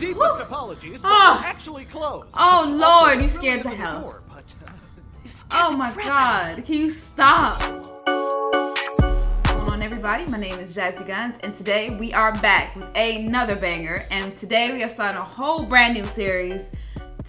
Deepest apologies, but Ah. we're actually closed. Oh, Also, Lord, you scared really the hell. door, but, uh, Oh my god, can you stop? What's going on, everybody? My name is Jazzy Guns, and today we are back with another banger. And today we are starting a whole brand new series,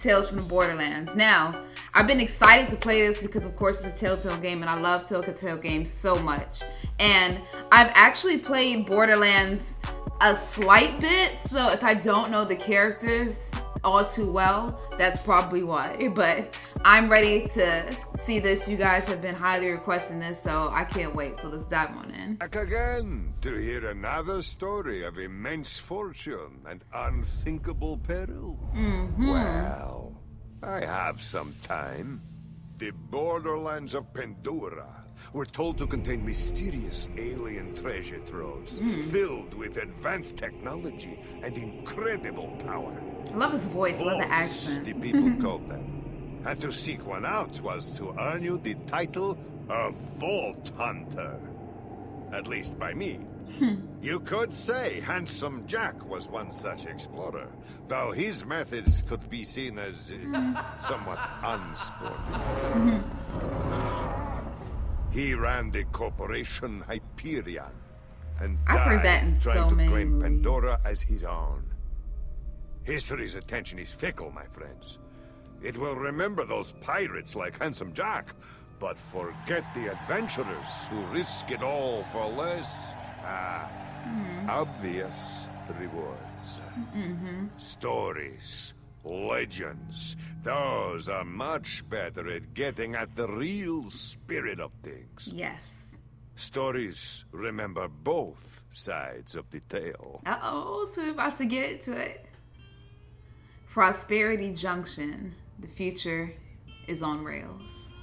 Tales from the Borderlands. Now, I've been excited to play this because, of course, it's a Telltale game, and I love Telltale games so much. And I've actually played Borderlands a slight bit, so if I don't know the characters all too well, that's probably why. But I'm ready to see this. You guys have been highly requesting this, so I can't wait. So let's dive on in. Back again to hear another story of immense fortune and unthinkable peril. Mm-hmm. Well, I have some time. The borderlands of Pandora were told to contain mysterious alien treasure troves hmm. filled with advanced technology and incredible power. I love his voice, I love the accent. the people called them. And to seek one out was to earn you the title of Vault Hunter. At least by me. Hmm. you could say Handsome Jack was one such explorer, though his methods could be seen as uh, hmm. somewhat unsporting. He ran the corporation Hyperion, and I've heard died that in trying so to many claim Pandora as his own. History's attention is fickle, my friends. It will remember those pirates like Handsome Jack, but forget the adventurers who risk it all for less, ah, obvious rewards. Stories, legends, those are much better at getting at the real spirit of things. Yes. Stories remember both sides of the tale. Uh oh, so we're about to get into it. Prosperity Junction. The future is on rails.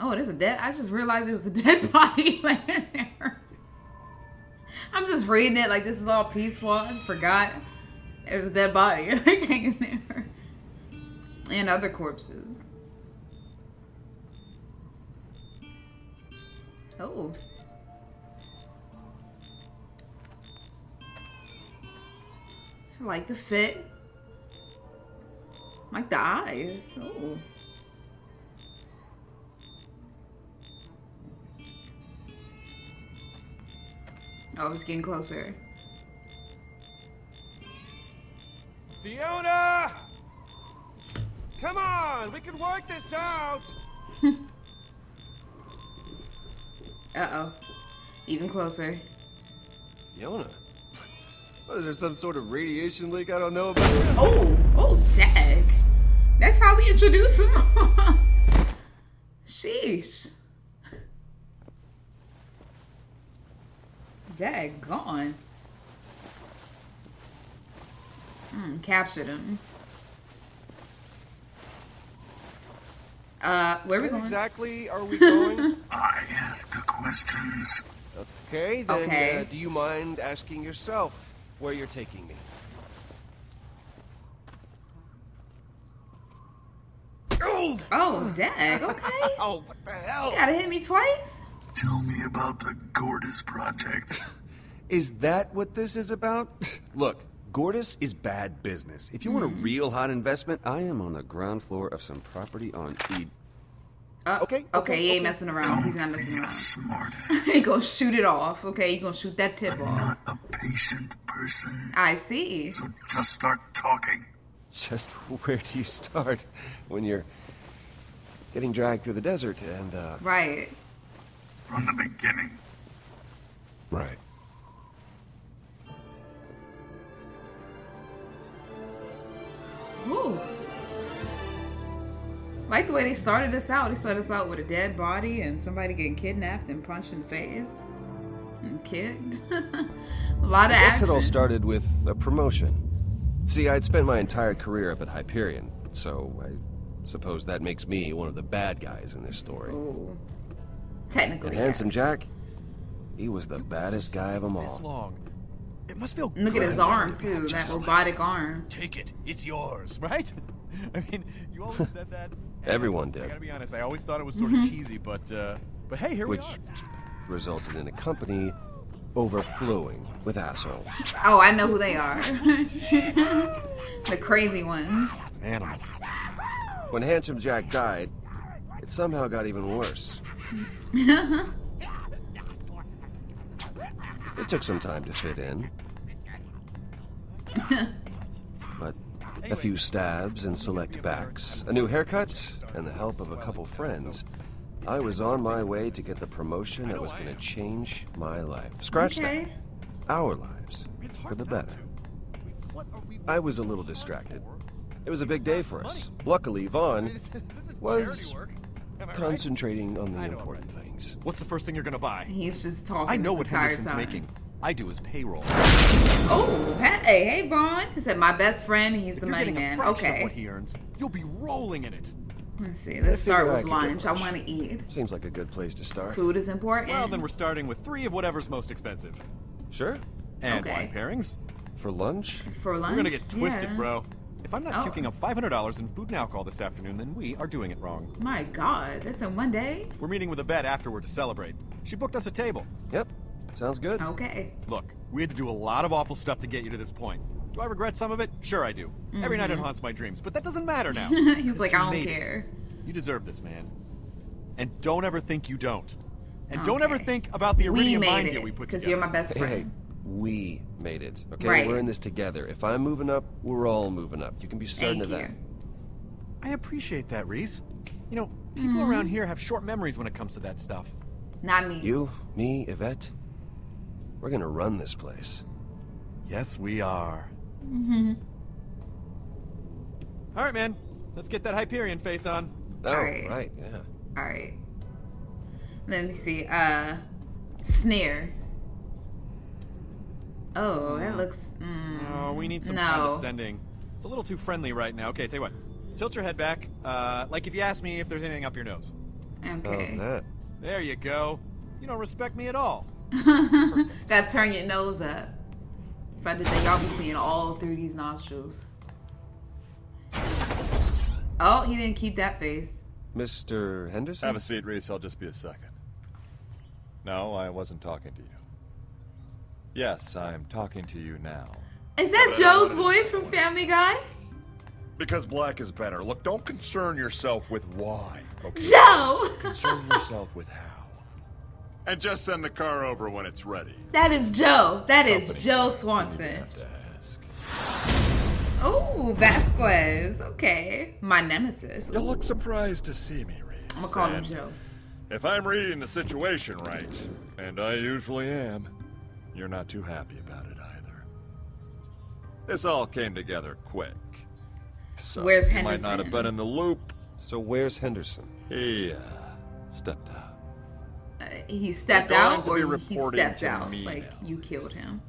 Oh, there's a dead. I just realized there was a dead body laying there. I'm just reading it like this is all peaceful. I forgot there was a dead body like hanging there, and other corpses. Oh. I like the fit. I like the eyes. Oh. Oh, it's getting closer. Fiona! Come on, we can work this out! Uh oh. Even closer. Fiona? What, is there some sort of radiation leak I don't know about? Oh, oh, dag. That's how we introduce him. Sheesh. Dag gone. Mm, captured him. Uh, where we going? exactly are we going? I ask the questions. okay, then Okay. Uh, do you mind asking yourself where you're taking me? Oh! Oh, dag. Okay. Oh, what the hell? You gotta hit me twice. Tell me about the Gortys project. Is that what this is about? Look, Gortys is bad business. If you want a real hot investment, I am on the ground floor of some property on E. Uh, Okay, Okay, okay, he ain't okay. messing around. He's not Don't messing around. smart he gonna shoot it off. Okay, he gonna shoot that tip I'm off. not a patient person. I see. So just start talking. Just where do you start when you're getting dragged through the desert and, uh. Right. From the beginning. Right. Ooh. Like the way they started us out. They started us out with a dead body and somebody getting kidnapped and punched in the face and kicked. a lot of I guess action. it all started with a promotion. See, I'd spent my entire career up at Hyperion, so I suppose that makes me one of the bad guys in this story. Ooh. Technically. And Handsome. Jack, he was the baddest guy of them all. This all. long. It must feel Look at his arm to be too, that just like, robotic arm. Take it. It's yours, right? I mean, you always said that. and Everyone I did. gotta be honest. I always thought it was sort Mm-hmm. of cheesy, but uh, but hey, here Which we are. resulted in a company overflowing with assholes. Oh, I know who they are. the crazy ones. Animals. When Handsome Jack died, it somehow got even worse. It took some time to fit in. but a few stabs and select backs, a new haircut, and the help of a couple friends, I was on my way to get the promotion that was going to change my life. Scratch Okay. that. Our lives. For the better. I was a little distracted. It was a big day for us. Luckily, Vaughn was concentrating on the important things. What's the first thing you're gonna buy? He's just talking I know this what Henderson's time. making. I do his payroll. Oh, hey, hey, Vaughn. He said, my best friend, he's If the you're money getting a man. of Okay. what he earns, you'll be rolling in it. Let's see. Let's start figure I with lunch. I want to eat. Seems like a good place to start. Food is important. Well, then we're starting with three of whatever's most expensive. Sure. And Okay. wine pairings. For lunch? For lunch. We're gonna get twisted, yeah. bro. If I'm not Oh. puking up $500 in food and alcohol this afternoon, then we are doing it wrong. My God, that's in one day. We're meeting with a vet afterward to celebrate. She booked us a table. Yep. Sounds good. Okay. Look, we had to do a lot of awful stuff to get you to this point. Do I regret some of it? Sure I do. Every night it haunts my dreams, but that doesn't matter now. Mm-hmm. He's 'Cause like, I don't made it. care. You deserve this, man. And don't ever think you don't. And don't ever think about the We iridium made mine it deal we put because you're my best Hey, friend. hey, we made it. Okay, Right. we're in this together. If I'm moving up, we're all moving up. You can be certain Thank of you. that. I appreciate that, Rhys. You know, people Mm-hmm. around here have short memories when it comes to that stuff. Not me. You, me, Yvette, we're gonna run this place. Yes, we are. Mm-hmm. All right, man. Let's get that Hyperion face on. Oh, Alright. right, yeah. All right. Let me see. Uh, snare. Oh, that looks. Mm, Oh, we need some no. condescending. It's a little too friendly right now. Okay, tell you what. Tilt your head back. Uh, like if you ask me if there's anything up your nose. How's Okay. that? There you go. You don't respect me at all. Gotta turn your nose up. If I did that, y'all be seeing all through these nostrils. Oh, he didn't keep that face. Mr. Henderson? Have a seat, Rhys. I'll just be a second. No, I wasn't talking to you. Yes, I'm talking to you now. Is that Joe's voice from Family Guy? Because black is better. Look, don't concern yourself with why, okay? Joe! Concern yourself with how. And just send the car over when it's ready. that is Joe. That is Company. Joe Swanson. have. Oh, Vasquez. Okay. My nemesis. You look surprised to see me, Rhys. I'm gonna call him Joe. If I'm reading the situation right, and I usually am, you're not too happy about it either. This all came together quick. So Where's you might not have been in the loop. So where's Henderson? He uh, stepped out. Uh, he stepped out, or he stepped out me like now, you killed him.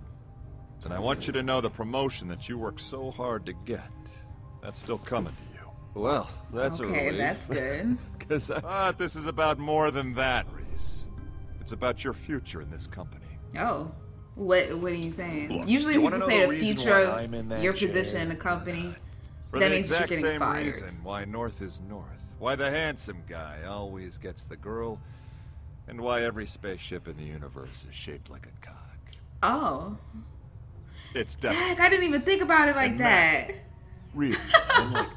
And I want you to know the promotion that you worked so hard to get. That's still coming to you. Well, that's a okay, relief. that's good. Because I... But this is about more than that, Rhys. It's about your future in this company. Oh, what what are you saying? Look, Usually you people say the the future of I'm in that your position in the company. For That the means you're getting same fired. reason why North is North. Why the handsome guy always gets the girl. And why every spaceship in the universe is shaped like a cock. Oh, It's destiny. I didn't even think about it like And that. Matt. Really, unlike me,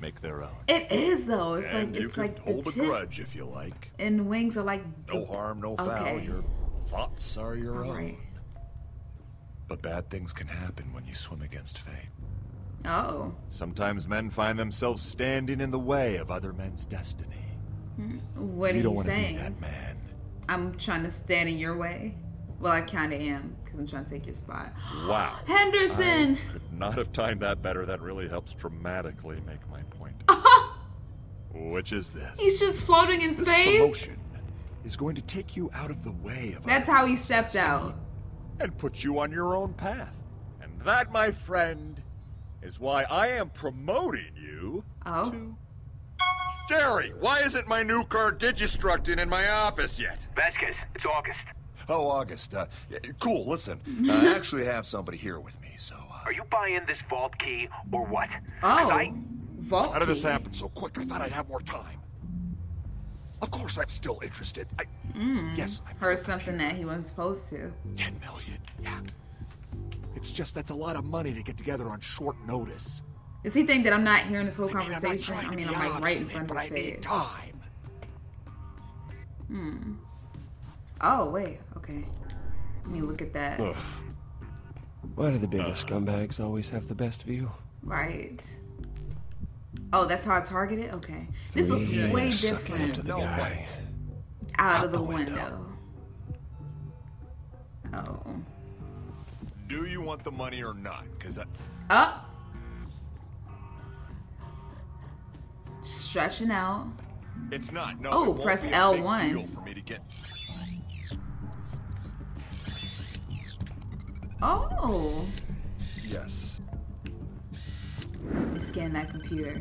make their own. It is though. It's and like you it's can like hold a grudge if you like. and wings are like No harm, no foul. Okay. Your thoughts are your own. But bad things can happen when you swim against fate. Oh, Sometimes men find themselves standing in the way of other men's destiny. Hmm. what you are you want to be saying? that man. I'm trying to stand in your way. Well, I kind of am because I'm trying to take your spot. Wow. Henderson. I could not have timed that better. That really helps dramatically make my point. Which is this. He's just floating in this space. promotion is going to take you out of the way of That's how he stepped out. and put you on your own path. And that, my friend, is why I am promoting you Oh. to Jerry, why isn't my new car digistructing in my office yet? Vasquez, it's August. Oh, August. Uh, cool. Listen, I actually have somebody here with me, so. Uh, Are you buying this vault key or what? Oh, I- vault. how did this happen so quick? I thought I'd have more time. Of course I'm still interested. I, mm. yes, I'm Heard something that he wasn't supposed to. 10 million. Yeah. It's just that's a lot of money to get together on short notice. Does he think that I'm not hearing this whole I mean, I'm not conversation? trying I to mean, be I'm like right in front but of I his need face. time. Oh wait, okay. Let me look at that. Ugh. Why do the biggest scumbags always have the best view? Right. Oh, that's how I target it. Okay. This looks Three way different up to the No guy. out of the window. Oh. oh. Do you want the money or not? Because I... Up. Stretching out. It's not. No, Oh, it press be a big L1. for me to get... Oh. Yes. Scan that computer.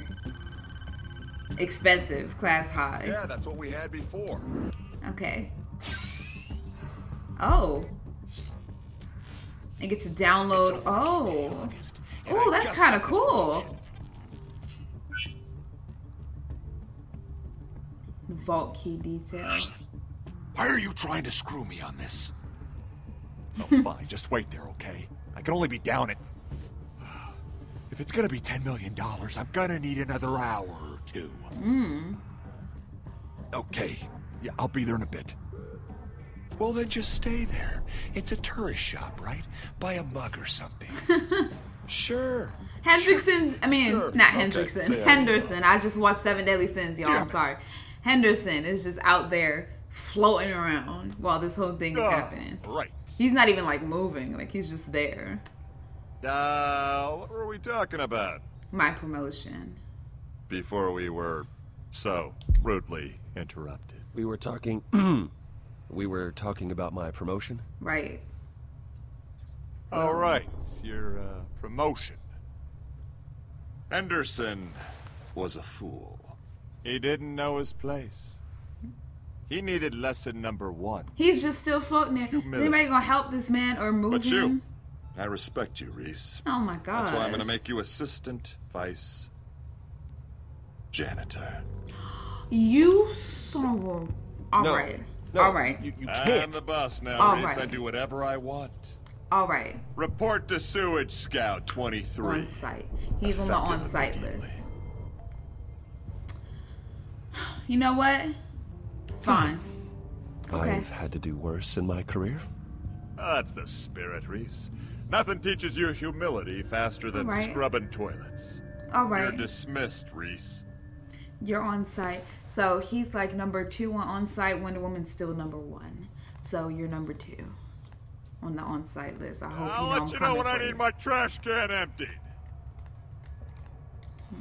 Expensive, class high. Yeah, that's what we had before. Okay. Oh. And get to download. Oh. Oh, that's kind of cool. Vault key detail. Why are you trying to screw me on this? Oh, fine. Just wait there, okay? I can only be down at. If it's gonna be $10 million, I'm gonna need another hour or two. Hmm. Okay, yeah, I'll be there in a bit. Well, then just stay there. It's a tourist shop, right? Buy a mug or something. sure. Hendrickson, I mean, Sure. not Okay, Hendrickson, Henderson. I just watched Seven Deadly Sins, y'all. Damn I'm sorry. Henderson is just out there floating around while this whole thing is Ah, happening. Right. He's not even like moving, like he's just there. Uh, what were we talking about? My promotion. Before we were so rudely interrupted. We were talking. we were talking about my promotion. Right. All right, your uh, promotion. Henderson was a fool. He didn't know his place. He needed lesson number one. He's just still floating there. Humility. anybody gonna help this man or move But him? you, I respect you, Rhys. Oh my god. That's why I'm gonna make you assistant vice janitor. You son of a. All No. right. No. All right. You, you I'm the boss now, All Rhys. I right. do whatever I want. All right. Report to Sewage Scout 23. On site. He's on the on site list. You know what? Fine. Okay. I've had to do worse in my career. That's the spirit, Rhys. Nothing teaches you humility faster than All right. scrubbing toilets. All right. You're dismissed, Rhys. You're on site. So he's like number two on on site. Wonder Woman's still number one. So you're number two on the on site list. I hope I'll you know I'm let you know when I for need my trash can emptied.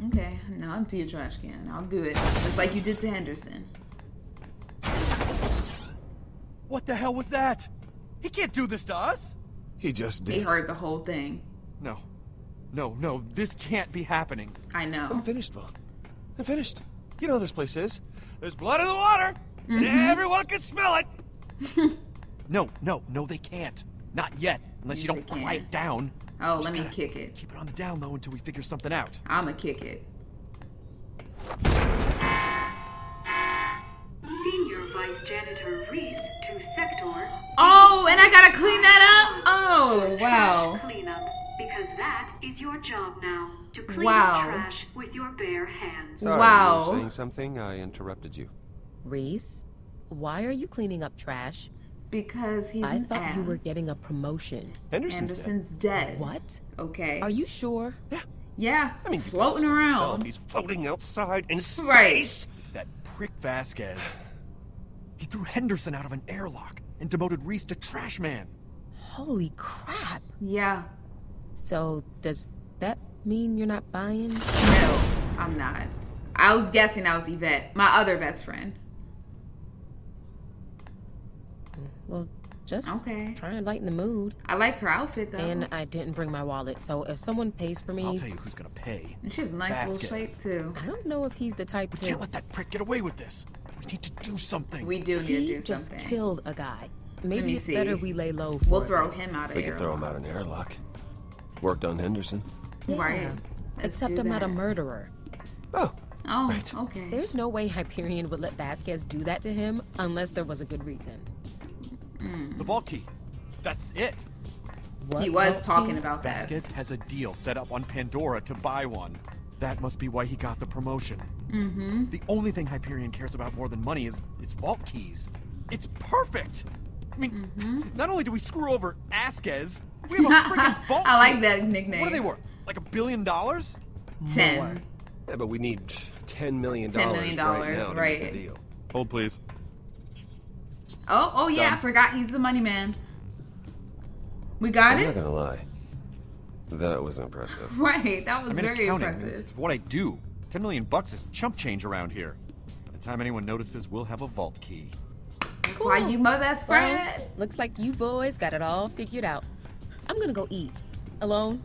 Okay, now empty your trash can. I'll do it just like you did to Henderson. What the hell was that? He can't do this to us. He just did. He heard the whole thing. No. No, no, this can't be happening. I know. I'm finished, Vaughn. I'm finished. You know how this place is. There's blood in the water, and everyone can smell it. no, no, no, they can't. Not yet, unless you don't quiet down. Oh, let me kick it. Keep it on the down low until we figure something out. I'ma kick it. Senior Vice Janitor Rhys to Sector. Oh, and I gotta clean that up. Oh, wow. Trash cleanup, because that is your job now. To clean Wow. trash with your bare hands. Sorry, Wow. You were saying something? I interrupted you. Rhys, why are you cleaning up trash? Because he's I an thought you were getting a promotion. Henderson's dead. Anderson's dead. What? Okay. Are you sure? Yeah. Yeah. I mean, floating he calls himself, around. He's floating outside in space. Right. It's that prick Vasquez. He threw Henderson out of an airlock and demoted Rhys to trash man. Holy crap. Yeah. So, does that mean you're not buying? No, I'm not. I was guessing I was Yvette, my other best friend. Well, just Okay. try and lighten the mood. I like her outfit though. And I didn't bring my wallet, so if someone pays for me, I'll tell you who's gonna pay. And she has a nice little Vasquez. shape too. I don't know if he's the type We to. can't let that prick get away with this. We need to do something. We do need to he do just something. killed a guy. Maybe it's see. better we lay low for We'll throw bit. him out of We here. could throw him out an airlock. Worked on Henderson. Yeah. Right. Let's Except I'm not a murderer. Oh, Oh, Right. okay. There's no way Hyperion would let Vasquez do that to him unless there was a good reason. Hmm. The vault key. That's it. What He was talking key? about that. Vasquez has a deal set up on Pandora to buy one. That must be why he got the promotion. Mm-hmm. The only thing Hyperion cares about more than money is its vault keys. It's perfect. I mean, Mm-hmm. not only do we screw over Asquez, we have a freaking vault. I like that nickname. What are they worth? Like a billion dollars? Ten. More. Yeah, but we need $10 million, $10 million, right now to make right. the deal. Hold, please. Oh, oh yeah, I forgot he's the money man. We got it? I'm not gonna lie. That was impressive. Right, that was I'm very accounting. impressive. It's what I do. Ten million bucks is chump change around here. By the time anyone notices, we'll have a vault key. That's why you my best Well, friend. looks like you boys got it all figured out. I'm gonna go eat. Alone?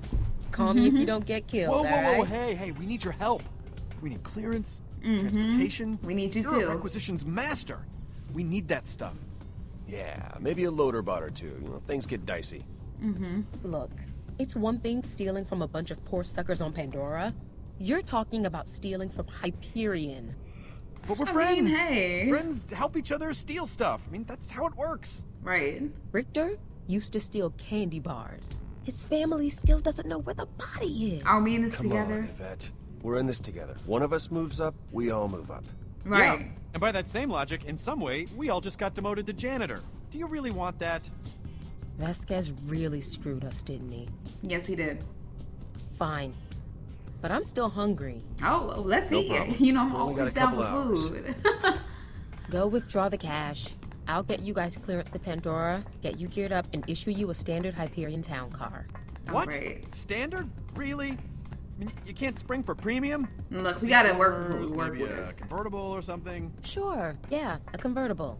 Call me if you don't get killed, Whoa, whoa, whoa! alright? Hey, hey! We need your help. We need clearance, transportation. We need you You're too. a requisitions master. We need that stuff. Yeah, maybe a loader bot or two. You know, things get dicey. Mm-hmm. Look, it's one thing stealing from a bunch of poor suckers on Pandora. You're talking about stealing from Hyperion. But we're I friends. mean, hey. Friends help each other steal stuff. I mean, that's how it works. Right. Richter used to steal candy bars. His family still doesn't know where the body is. Are we in this Come together? on, Yvette. We're in this together. One of us moves up, we all move up. Right. Yeah. And by that same logic, in some way, we all just got demoted to janitor. Do you really want that? Vasquez really screwed us, didn't he? Yes, he did. Fine. But I'm still hungry. Oh, well, let's No eat problem. it. You know, I'm We always down for hours. food. Go withdraw the cash. I'll get you guys clearance to Pandora, get you geared up, and issue you a standard Hyperion town car. What? Alright. Standard? Really? I mean, you can't spring for premium? Look, we gotta work with what we Seafarers, work maybe with. a convertible or something. Sure, yeah, a convertible.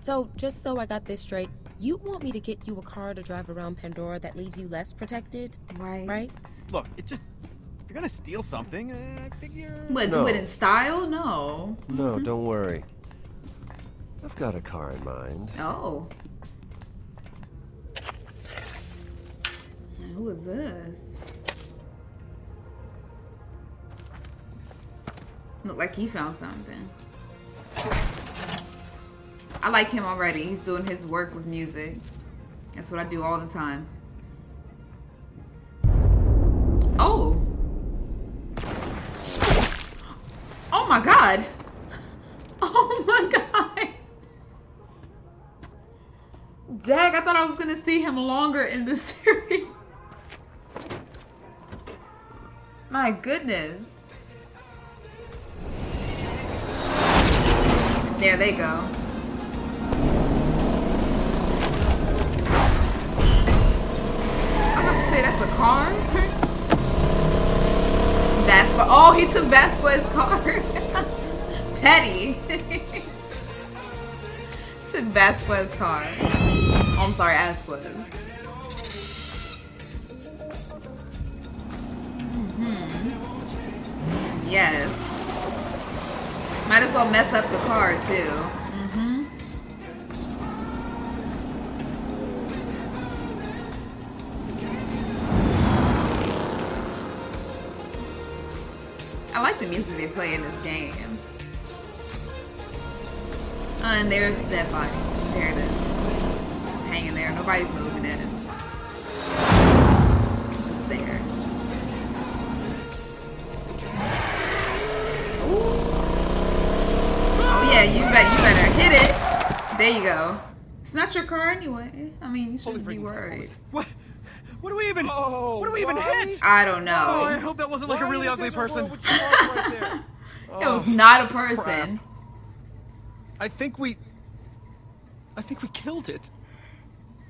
So, just so I got this straight, you want me to get you a car to drive around Pandora that leaves you less protected? Right. Right? Look, it just. If you're gonna steal something, uh, I figure. What, No. do it in style? No. No, don't worry. I've got a car in mind. Oh. Who is this? Look like he found something. I like him already. He's doing his work with music. That's what I do all the time. Oh. Oh my god. Oh my god. Dag, I thought I was gonna see him longer in this series. My goodness. There they go. Say that's a car. That's what. Oh, he took Vasquez's car. Petty. took Vasquez's car. Oh, I'm sorry, Vasquez. Mhm. Yes. Might as well mess up the car too. I like the music they play in this game. Uh, and there's that body. There it is. Just hanging there. Nobody's moving it. Just there. Oh yeah, you bet you better hit it. There you go. It's not your car anyway. I mean, you shouldn't be worried. What? What do we even? Oh, what do we even why? hit? I don't know. Oh, I hope that wasn't like a really ugly person. would you park right there? It was not a person. Oh, I think we. I think we killed it.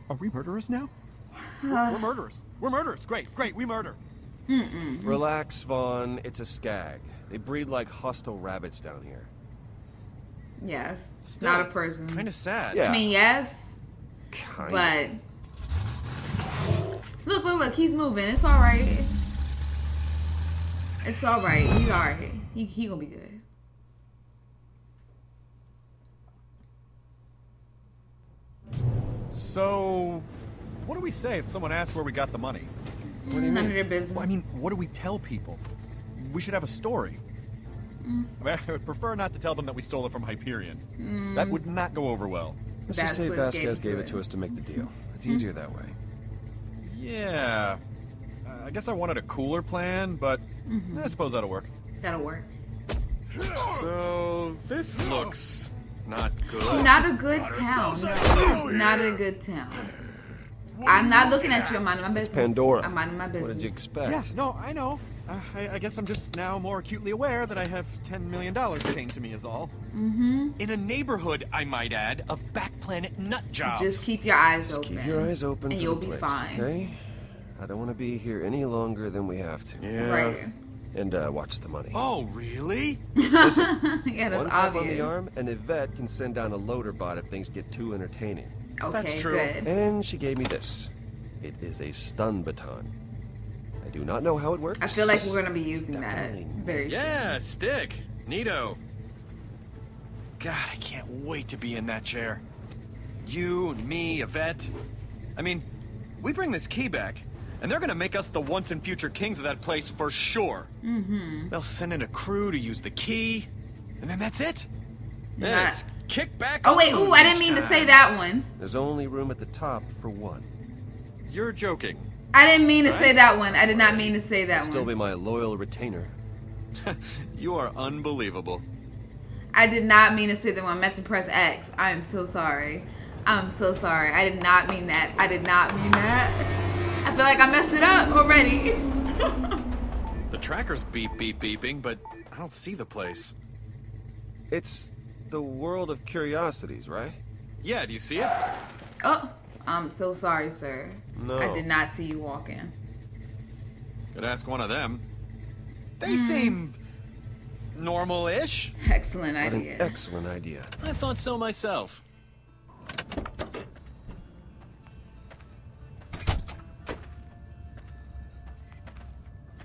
Are we murderers now? We're, we're murderers. We're murderers. Great, great. We murder. Relax, Vaughn. It's a skag. They breed like hostile rabbits down here. Yes, not a person. Kind of sad. Yeah. I mean, yes, Kind but look, look, look. He's moving. It's all right. It's all right. He's all right. He he gonna be good. So, what do we say if someone asks where we got the money? None of their business. Well, I mean, what do we tell people? We should have a story. Mm. I, mean, I would prefer not to tell them that we stole it from Hyperion. That mm. would not go over well. Let's That's just say Vasquez gave gave to it to us to make the deal. It's mm. easier that way. Yeah. Uh, I guess I wanted a cooler plan, but I suppose that'll work. That'll work. So, this looks not good. Not a good town. No, not a good town. I'm not looking at you. I'm minding my business. Pandora. I'm minding my What did you expect? Yeah, no, I know. Uh, I, I guess I'm just now more acutely aware that I have $10 million chained to me, is all. Mm-hmm. In a neighborhood, I might add, of back planet nut jobs. Just keep your eyes open. Keep your eyes open and for you'll the be place, fine. okay? I don't want to be here any longer than we have to. Yeah. Right. And uh, watch the money. Oh, really? yeah, that's One tap obvious. on the arm, and Yvette can send down a loader bot if things get too entertaining. Okay, That's true. good. And she gave me this. It is a stun baton. I do not know how it works. I feel like we're gonna be using that very soon. Yeah, stick. Neato. God, I can't wait to be in that chair. You and me, Yvette. I mean, we bring this key back, and they're gonna make us the once and future kings of that place for sure. Mm-hmm. They'll send in a crew to use the key, and then that's it. Then Not- it's kick back. Oh wait, ooh, I didn't beach mean to say that one. There's only room at the top for one. You're joking. I didn't mean to say that one. I did not mean to say that Still one. be my loyal retainer. You are unbelievable. I did not mean to say that one. I meant to press X. I am so sorry. I'm so sorry. I did not mean that. I did not mean that. I feel like I messed it up already. The tracker's beep beep beeping, but I don't see the place. It's the world of curiosities, right? Yeah, do you see it? oh, I'm so sorry, sir. No. I did not see you walking. Could ask one of them. They Hmm. seem normal-ish. Excellent What an idea. excellent idea. I thought so myself.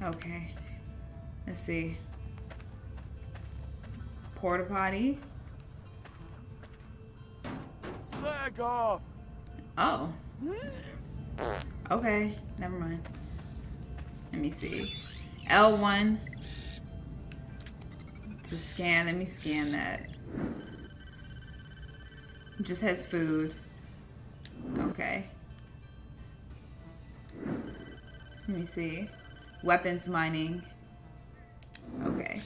Okay. Let's see. Porta potty. Oh. Mm. Okay, never mind. Let me see. L1 to scan. Let me scan that. It just has food. Okay. Let me see. Weapons mining. Okay.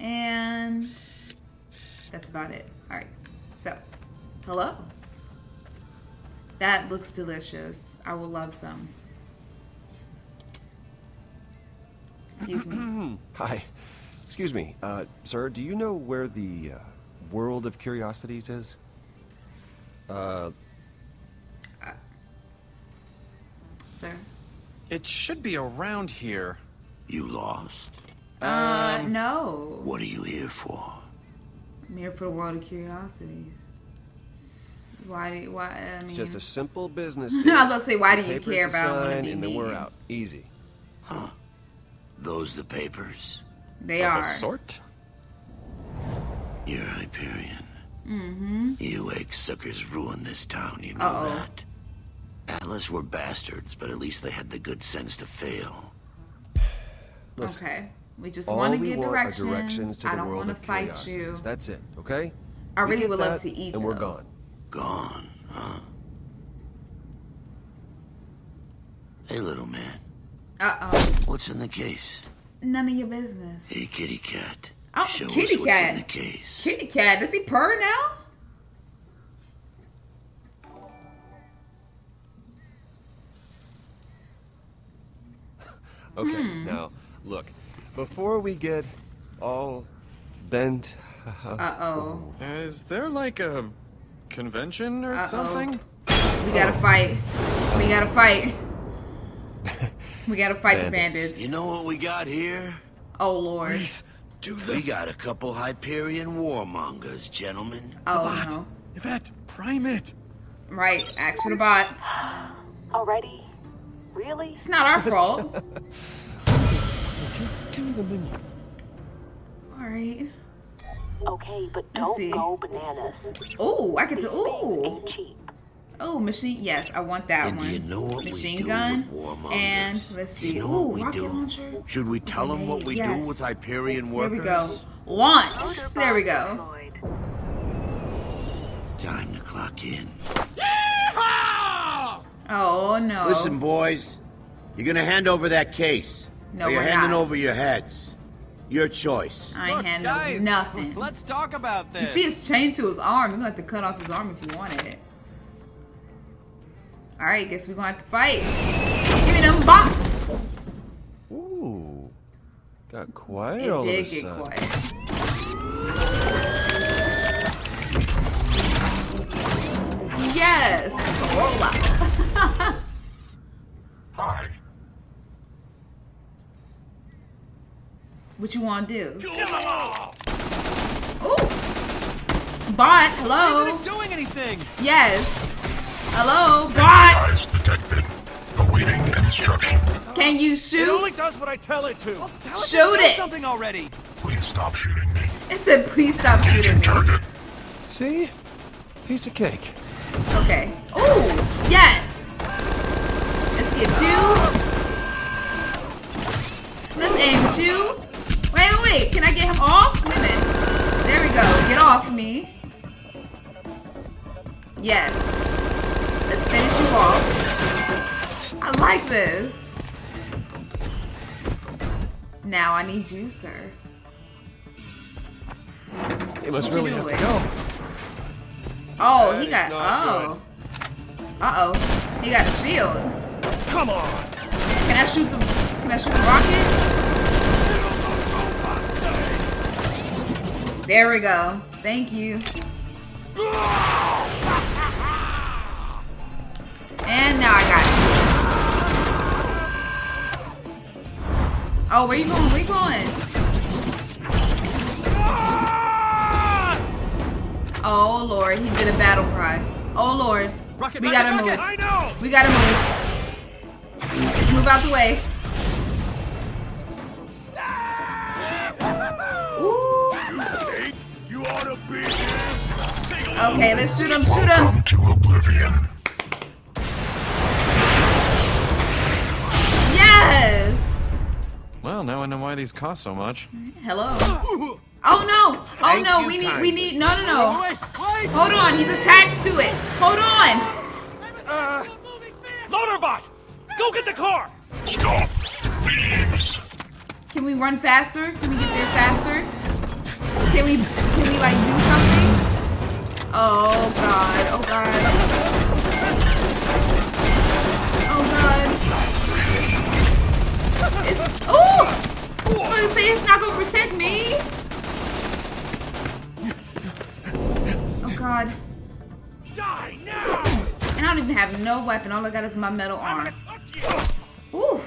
And that's about it. Alright. So, hello. That looks delicious. I will love some. Excuse me. Hi. Excuse me, uh, sir, do you know where the uh, world of curiosities is? Uh, Sir. It should be around here. You lost? Uh, no. What are you here for? I'm here for the world of curiosities. S- Why do why? I mean, it's just a simple business Deal. I was gonna say, why do you care to about what sign, it and then we're mean? out. Easy. Huh? Those the papers? They of are. a sort? You're Hyperion. Mm-hmm. You egg suckers ruined this town, you know Uh-oh. that? Atlas were bastards, but at least they had the good sense to fail. Listen, Okay. We just want to we get directions. directions to the I don't world want to of fight you. That's it, okay? I really get would love that, to eat. And we're gone. Gone, huh? Hey, little man. Uh oh. What's in the case? None of your business. Hey, kitty cat. Oh, Show kitty us what's cat. in the case. Kitty cat. Does he purr now? Okay, Hmm. now, look. Before we get all bent. Uh oh. Is there like a convention or Uh-oh. something? We gotta oh. fight. We gotta fight. We gotta fight the Bandits. bandits. You know what we got here? Oh lord. Please, Do We got a couple Hyperion warmongers, gentlemen. Oh bot. no. Yvette, prime it. Right. Ask for the bots. Already? Really? It's not our fault. Give me the menu. All right. Okay, but Let's don't see. go bananas. Oh, I get to. These things Ooh. Oh, machine. Yes, I want that And one. you know what we machine do gun. with warmongers? And let's see. You know Ooh, what we rocket do? launcher. Should we tell them what we Yes. do with Hyperion There workers? we go. Launch. There we go. Time to clock in. Oh no. Listen, boys. You're gonna hand over that case. No, or you're we're handing not. over your heads. Your choice. I ain't handling nothing. Let's talk about this. You see it's chained to his arm. You're gonna have to cut off his arm if you want it. Alright, guess we're gonna have to fight. Give me them box. Ooh. Got quiet It all did of a get sudden. quiet. Yes! Hola. Hi. What you wanna do? Ooh! Bot, hello? Isn't it doing anything? Yes. Hello, bot! Eyes detected. Awaiting instruction. Can you It only shoot? does what I tell it to. Oh, tell it Shoot to it. something already. Please stop shooting me. It said please stop shooting me. Target. See? Piece of cake. Okay. Ooh, yes. Let's get you. Let's aim at you. Wait, wait, wait. Can I get him off? Wait a minute. There we go. Get off me. Yes. Let's finish you off. I like this. Now I need you, sir. You must really have to go. Oh, That he got. Oh. Uh oh. He got a shield. Come on. Can I shoot the? Can I shoot the rocket? There we go. Thank you. And now I got you. Oh, where you going? Where you going? Oh Lord, he did a battle cry. Oh Lord, Rocket, we rocket, gotta rocket. move. I know. We gotta move. Move out the way. Okay, let's shoot him. Shoot him. Welcome to oblivion. Yes. Well, now I know why these cost so much. Hello. Oh no. Oh Thank no. We need. We need. No, no, no. Wait, wait. Hold on. He's attached to it. Hold on. Uh, Loaderbot, go get the car. Stop. Thieves. Can we run faster? Can we get there faster? Can we? Can we like do something? Oh god. Oh god. Oh god. It's. Oh. I was gonna say it's not gonna protect me. Oh god. Die now. And I don't even have no weapon. All I got is my metal arm. Ooh.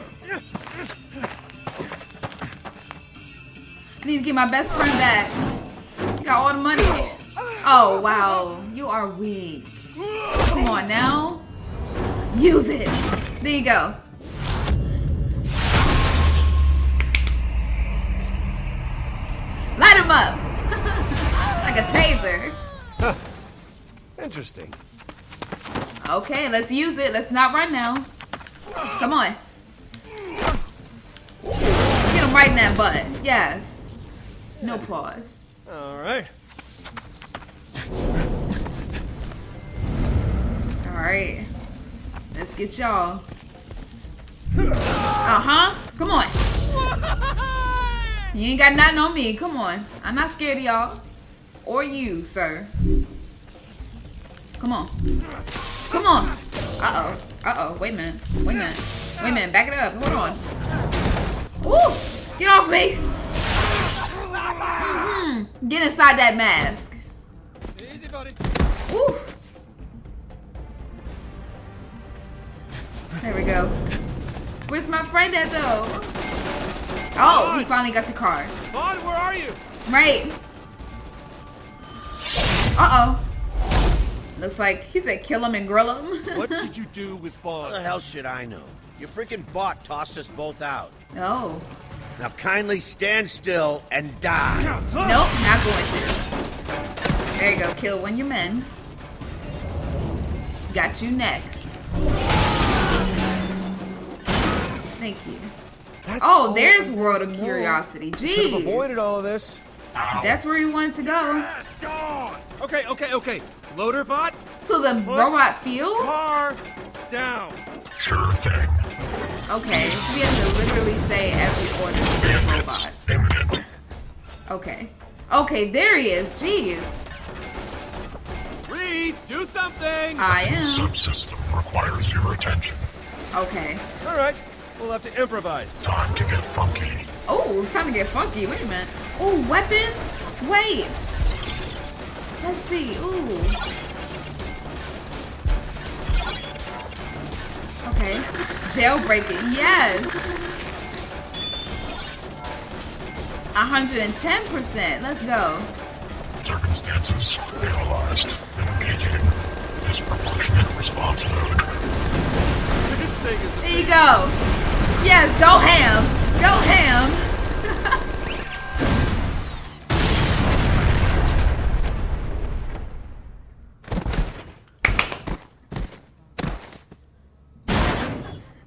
I need to get my best friend back. You got all the money. Oh, wow. You are weak. Come on now. Use it. There you go. Light him up. like a taser. Interesting. Okay, let's use it. Let's not run now. Come on. Get him right in that butt. Yes. No pause. All right. Alright. Let's get y'all. Uh-huh. Come on. You ain't got nothing on me. Come on. I'm not scared of y'all. Or you, sir. Come on. Come on. Uh-oh. Uh-oh. Wait a minute. Wait a minute. Wait a minute. Back it up. Hold on. Ooh! Get off me! Mhm. Get inside that mask. Easy, buddy. Ooh. There we go. Where's my friend at though? Oh, he finally got the car. Vaughn, where are you? Right. Uh oh. Looks like he said kill him and grill him. What did you do with How the hell should I know? Your freaking bot tossed us both out. no. Now kindly stand still and die. Nope, not going to. There you go. Kill one of your men. Got you next. Thank you. That's oh, there's World of to know. Curiosity. Could have Jeez. avoided all of this. That's where he wanted to go. Okay, okay, okay. Loader bot, So the robot feels? car down. Sure thing. Okay, so we have to literally say every order to this robot. Imminent. Okay. Okay, there he is. Jeez. Rhys, do something. I am. Subsystem requires your attention. Okay. All right, we'll have to improvise. Time to get funky. Oh, it's time to get funky. Wait a minute. Oh, weapons? Wait. Let's see. Ooh. Okay. Jailbreaking. Yes. 110%. Let's go. Circumstances analyzed. and Engaging disproportionate response mode. This thing is There you go. Yes, go ham. Go ham.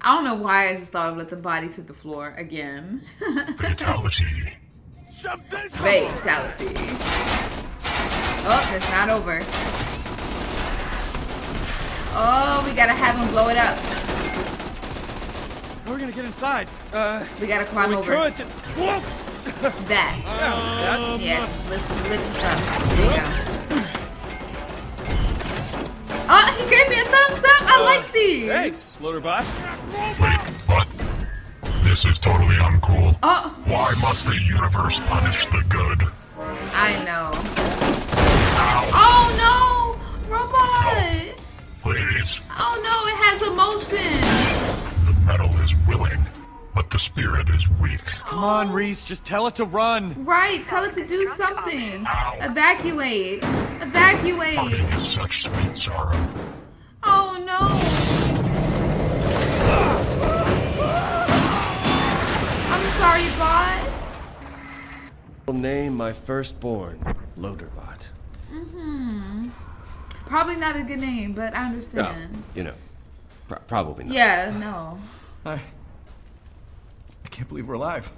I don't know why I just thought of let the bodies hit the floor again. Fatality. Fatality. Oh, it's not over. Oh, we gotta have him blow it up. We're gonna get inside. Uh, We gotta climb we over. could. Whoa! That. that. Yeah, just lift, lift us up. There you go. Oh, he gave me a thumbs up. I like these. Thanks, loader bot. Wait, what? This is totally uncool. Oh, Why must the universe punish the good? I know. Oh no, robot. Please. Oh no, it has emotion. The metal is willing, but the spirit is weak. Come on, Rhys, just tell it to run. Right, tell it to do something. Evacuate. Evacuate. Parting is such sweet sorrow. Oh no. I'm sorry, bot. I'll name my firstborn Loaderbot. hmm Probably not a good name, but I understand. You know, pro- probably not. Yeah, no. I, I can't believe we're alive.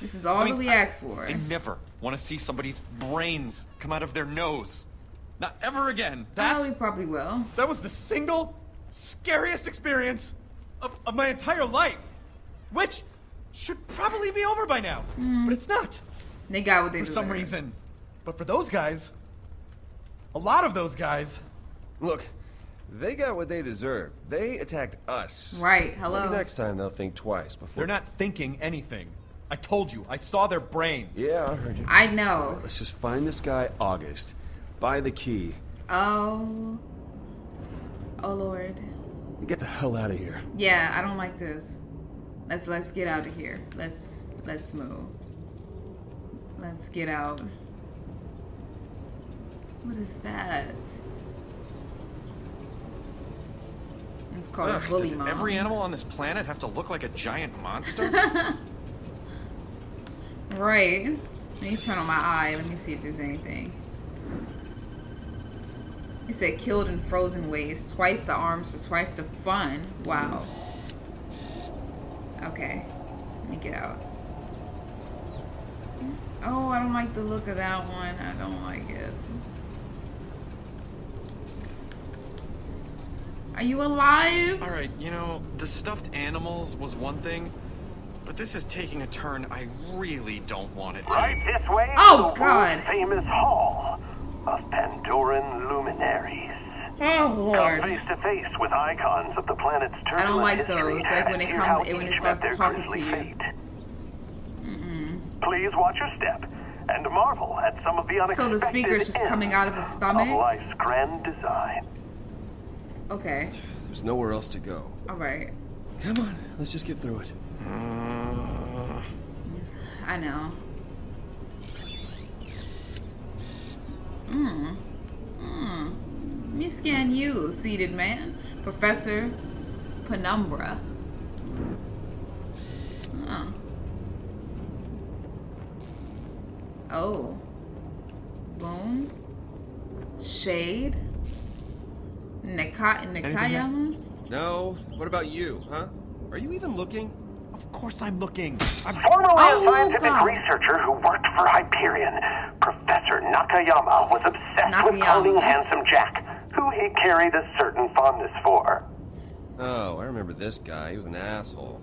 This is all I mean, that we asked for. I never want to see somebody's brains come out of their nose. Not ever again. That oh, we probably will. that was the single scariest experience of, of my entire life, which should probably be over by now, hmm. but it's not They got what they for some reason. But for those guys, a lot of those guys, Look, they got what they deserve. They attacked us. Right, hello. Maybe next time they'll think twice before. they're not thinking anything. I told you, I saw their brains. Yeah, I heard you. I know. Let's just find this guy, August. Buy the key. Oh. Oh Lord. Get the hell out of here. Yeah, I don't like this. Let's let's get out of here. Let's let's move. Let's get out. What is that? It's called Ugh, a bully does mom. every animal on this planet have to look like a giant monster? Right. Let me turn on my eye. Let me see if there's anything. It said killed in frozen ways. Twice the arms for twice the fun. Wow. Okay. Let me get out. Oh, I don't like the look of that one. I don't like it. Are you alive? All right, you know, the stuffed animals was one thing, but this is taking a turn I really don't want it to. Right this way Oh, to the God. famous hall of Pandoran luminaries. Oh Come face to face with icons of the planet's I don't like those. Like when it comes, how when it starts talking to grisly you. fate. Please watch your step and marvel at some of the So unexpected the speaker's just coming out of his stomach? of life's grand design. Okay. There's nowhere else to go. All right. Come on, let's just get through it. Yes, I know. Hmm. Hmm. Let me scan you, seated man. Professor Penumbra. Huh. Oh. Boom. Shade. Naka Nakayama? No. What about you, huh? Are you even looking? Of course I'm looking. I'm Formerly Oh, a scientific God. researcher who worked for Hyperion, Professor Nakayama was obsessed with Nakayama. cloning Handsome Jack, who he carried a certain fondness for. Oh, I remember this guy. He was an asshole.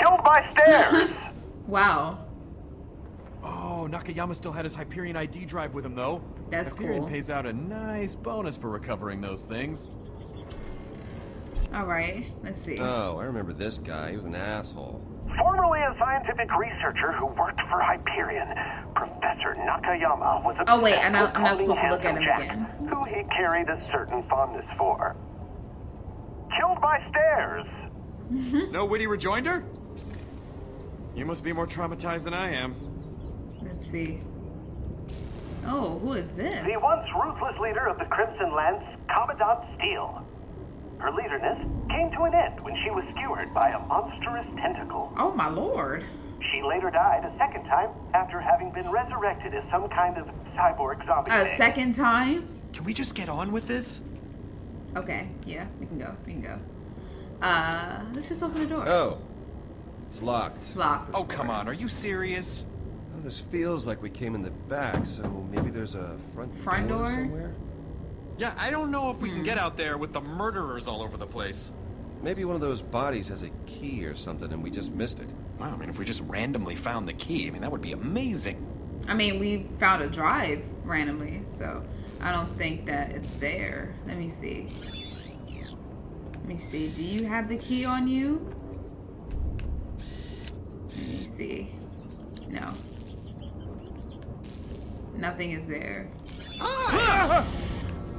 Killed by stairs! Wow. Oh, Nakayama still had his Hyperion ID drive with him, though. That's Hyperion cool. pays out a nice bonus for recovering those things. All right. Let's see. Oh, I remember this guy. He was an asshole. Formerly a scientific researcher who worked for Hyperion, Professor Nakayama was obsessed Oh, wait, I know- with I'm not supposed to look at him Jack, again. Who he carried a certain fondness for. Killed by stairs! No witty rejoinder? You must be more traumatized than I am. Let's see. Oh, who is this? The once ruthless leader of the Crimson Lance, Commandant Steele. Her leaderness came to an end when she was skewered by a monstrous tentacle. Oh my lord. She later died a second time after having been resurrected as some kind of cyborg zombie. A thing. second time? Can we just get on with this? Okay, yeah, we can go. We can go. Uh, let's just open the door. Oh, it's locked. It's locked. of Oh, come on. Are you serious? This feels like we came in the back, so maybe there's a front, Front door? somewhere. Yeah, I don't know if we can hmm. get out there with the murderers all over the place. Maybe one of those bodies has a key or something, and we just missed it. Wow, I mean, if we just randomly found the key, I mean, that would be amazing. I mean, we found a drive randomly, so I don't think that it's there. Let me see. Let me see. Do you have the key on you? Let me see. No. Nothing is there.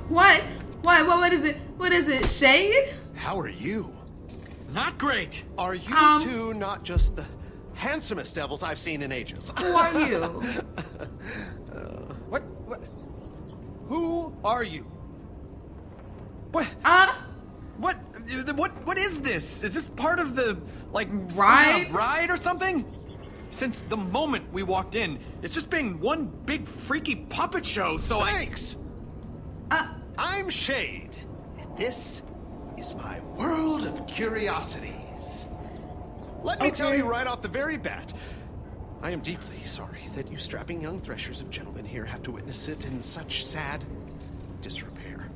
What? What? What? What is it? What is it? Shade? How are you? Not great. Are you Um, two not just the handsomest devils I've seen in ages? Who are you? What? What? Who are you? What? Uh, What? What? What is this? Is this part of the like Ride? ride or something? Since the moment we walked in, it's just been one big freaky puppet show. So I. Thanks. uh, I'm Shade, and this is my world of curiosities. Let me tell you right off the very bat. I am deeply sorry that you strapping young threshers of gentlemen here have to witness it in such sad disrepair.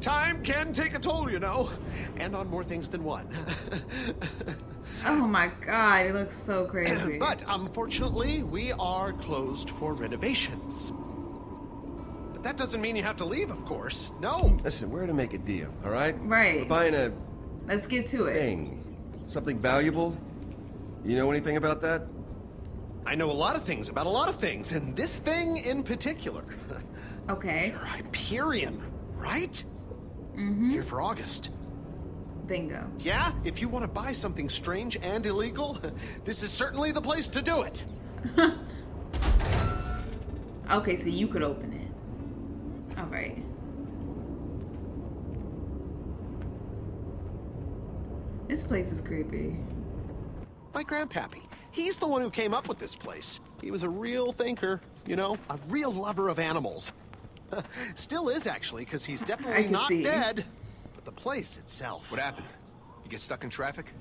Time can take a toll, you know, and on more things than one. oh my god, it looks so crazy. but unfortunately, we are closed for renovations. But that doesn't mean you have to leave, of course. No. Listen, we're going to make a deal, all right? Right. We're buying a Let's get to it. thing, something valuable. You know anything about that? I know a lot of things about a lot of things, and this thing in particular. Okay. You're Hyperion, right? Mm-hmm. Here for August. Bingo. Yeah, if you want to buy something strange and illegal, this is certainly the place to do it. Okay, so you could open it. All right. This place is creepy. My grandpappy, he's the one who came up with this place. He was a real thinker, you know, a real lover of animals. Still is, actually, because he's definitely not see. dead. But the place itself. What happened? You get stuck in traffic?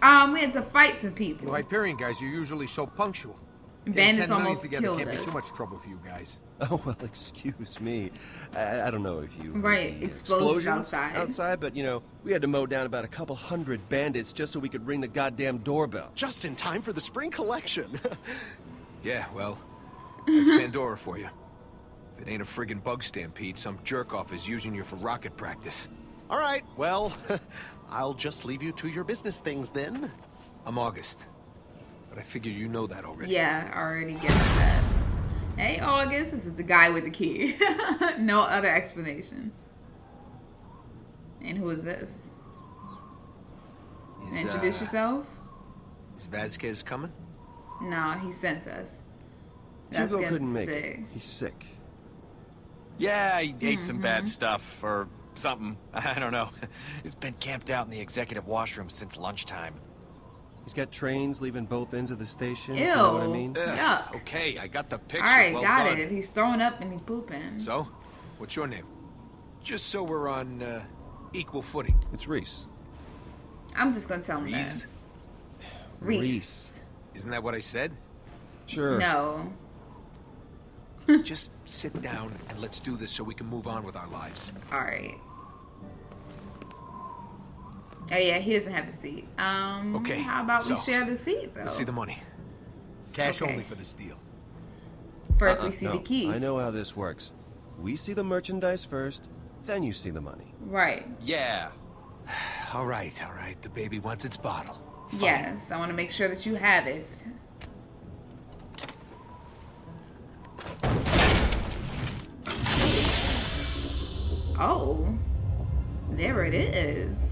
Um, we had to fight some people. You Hyperion guys, you're usually so punctual. Getting Bandits 10 millions almost together killed can't us. be too much trouble for you guys. Oh well, excuse me. I, I don't know if you Right, the explosions explosions outside. outside, but you know we had to mow down about a couple hundred bandits just so we could ring the goddamn doorbell. Just in time for the spring collection. Yeah, well, that's Pandora for you. If it ain't a friggin' bug stampede, some jerk off is using you for rocket practice. All right, well, I'll just leave you to your business things then. I'm August. But I figure you know that already. Yeah, I already guessed that. Hey, August, this is the guy with the key. no other explanation. And who is this? Is, Introduce uh, yourself? Is Vasquez coming? No, he sent us. Hugo couldn't make sick. it. He's sick. Yeah, he ate some Mm-hmm. bad stuff or something. I don't know. He's been camped out in the executive washroom since lunchtime. He's got trains leaving both ends of the station. You know what I Ew. mean? Ugh, Yuck. Okay, I got the picture. All right, well got done. it. He's throwing up and he's pooping. So, what's your name? Just so we're on uh, equal footing. It's Rhys. I'm just gonna tell him Rhys? that. Rhys. Isn't that what I said? Sure. No. Just sit down and let's do this so we can move on with our lives. All right. Oh yeah, he doesn't have the seat. Um. Okay, How about we share the seat though? Let's see the money. Cash Okay. only for this deal. 1st Uh-uh, we see no. the key. I know how this works. We see the merchandise first, then you see the money. Right. Yeah. all right, all right. The baby wants its bottle. Yes, I want to make sure that you have it. Oh, there it is.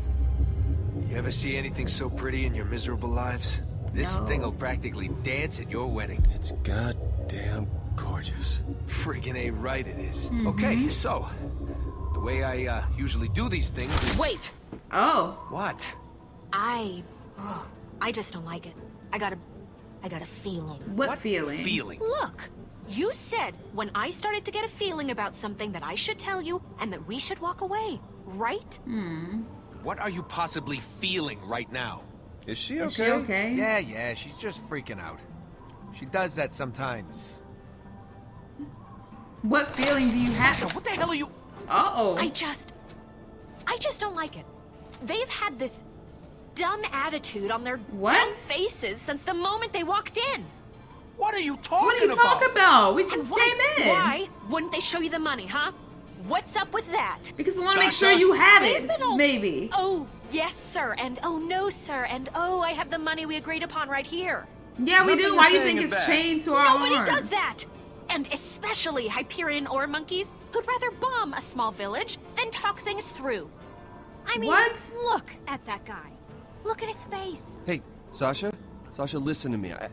You ever see anything so pretty in your miserable lives? This No. thing will practically dance at your wedding. It's goddamn gorgeous. Friggin' A right it is. Mm-hmm. Okay, so, the way I uh, usually do these things is... Wait! Oh. What? I. Oh, I just don't like it. I got a. I got a feeling. What, feeling? Feeling. Look! You said when I started to get a feeling about something that I should tell you and that we should walk away, right? Hmm. What are you possibly feeling right now? Is she Is she okay? Yeah, yeah, she's just freaking out. She does that sometimes. What feeling do you have? Sasha, what the hell are you... Uh-oh. I just. I just don't like it. They've had this dumb attitude on their What? dumb faces since the moment they walked in. What are you talking about? What are you talking about? We just why, came in. Why wouldn't they show you the money, huh? What's up with that? Because we want to make sure you have it. all- Maybe. Oh, yes, sir, and oh, no, sir, and oh, I have the money we agreed upon right here. Yeah, we Nothing do. Why do you think it's bad. chained to our Nobody arm? does that! And especially Hyperion ore monkeys who'd rather bomb a small village than talk things through. I mean, What? look at that guy. Look at his face. Hey, Sasha? Sasha, listen to me. I,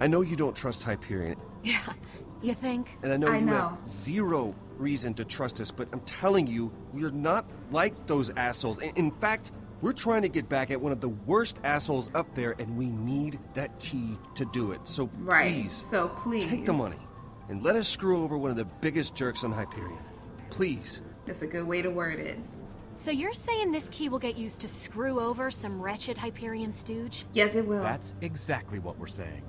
I know you don't trust Hyperion, Yeah, you think? and I know I you know. have zero reason to trust us, but I'm telling you, we're not like those assholes. In, in fact, we're trying to get back at one of the worst assholes up there, and we need that key to do it. So Right. please, So please. take the money and let us screw over one of the biggest jerks on Hyperion. Please. That's a good way to word it. So you're saying this key will get used to screw over some wretched Hyperion stooge? Yes, it will. That's exactly what we're saying.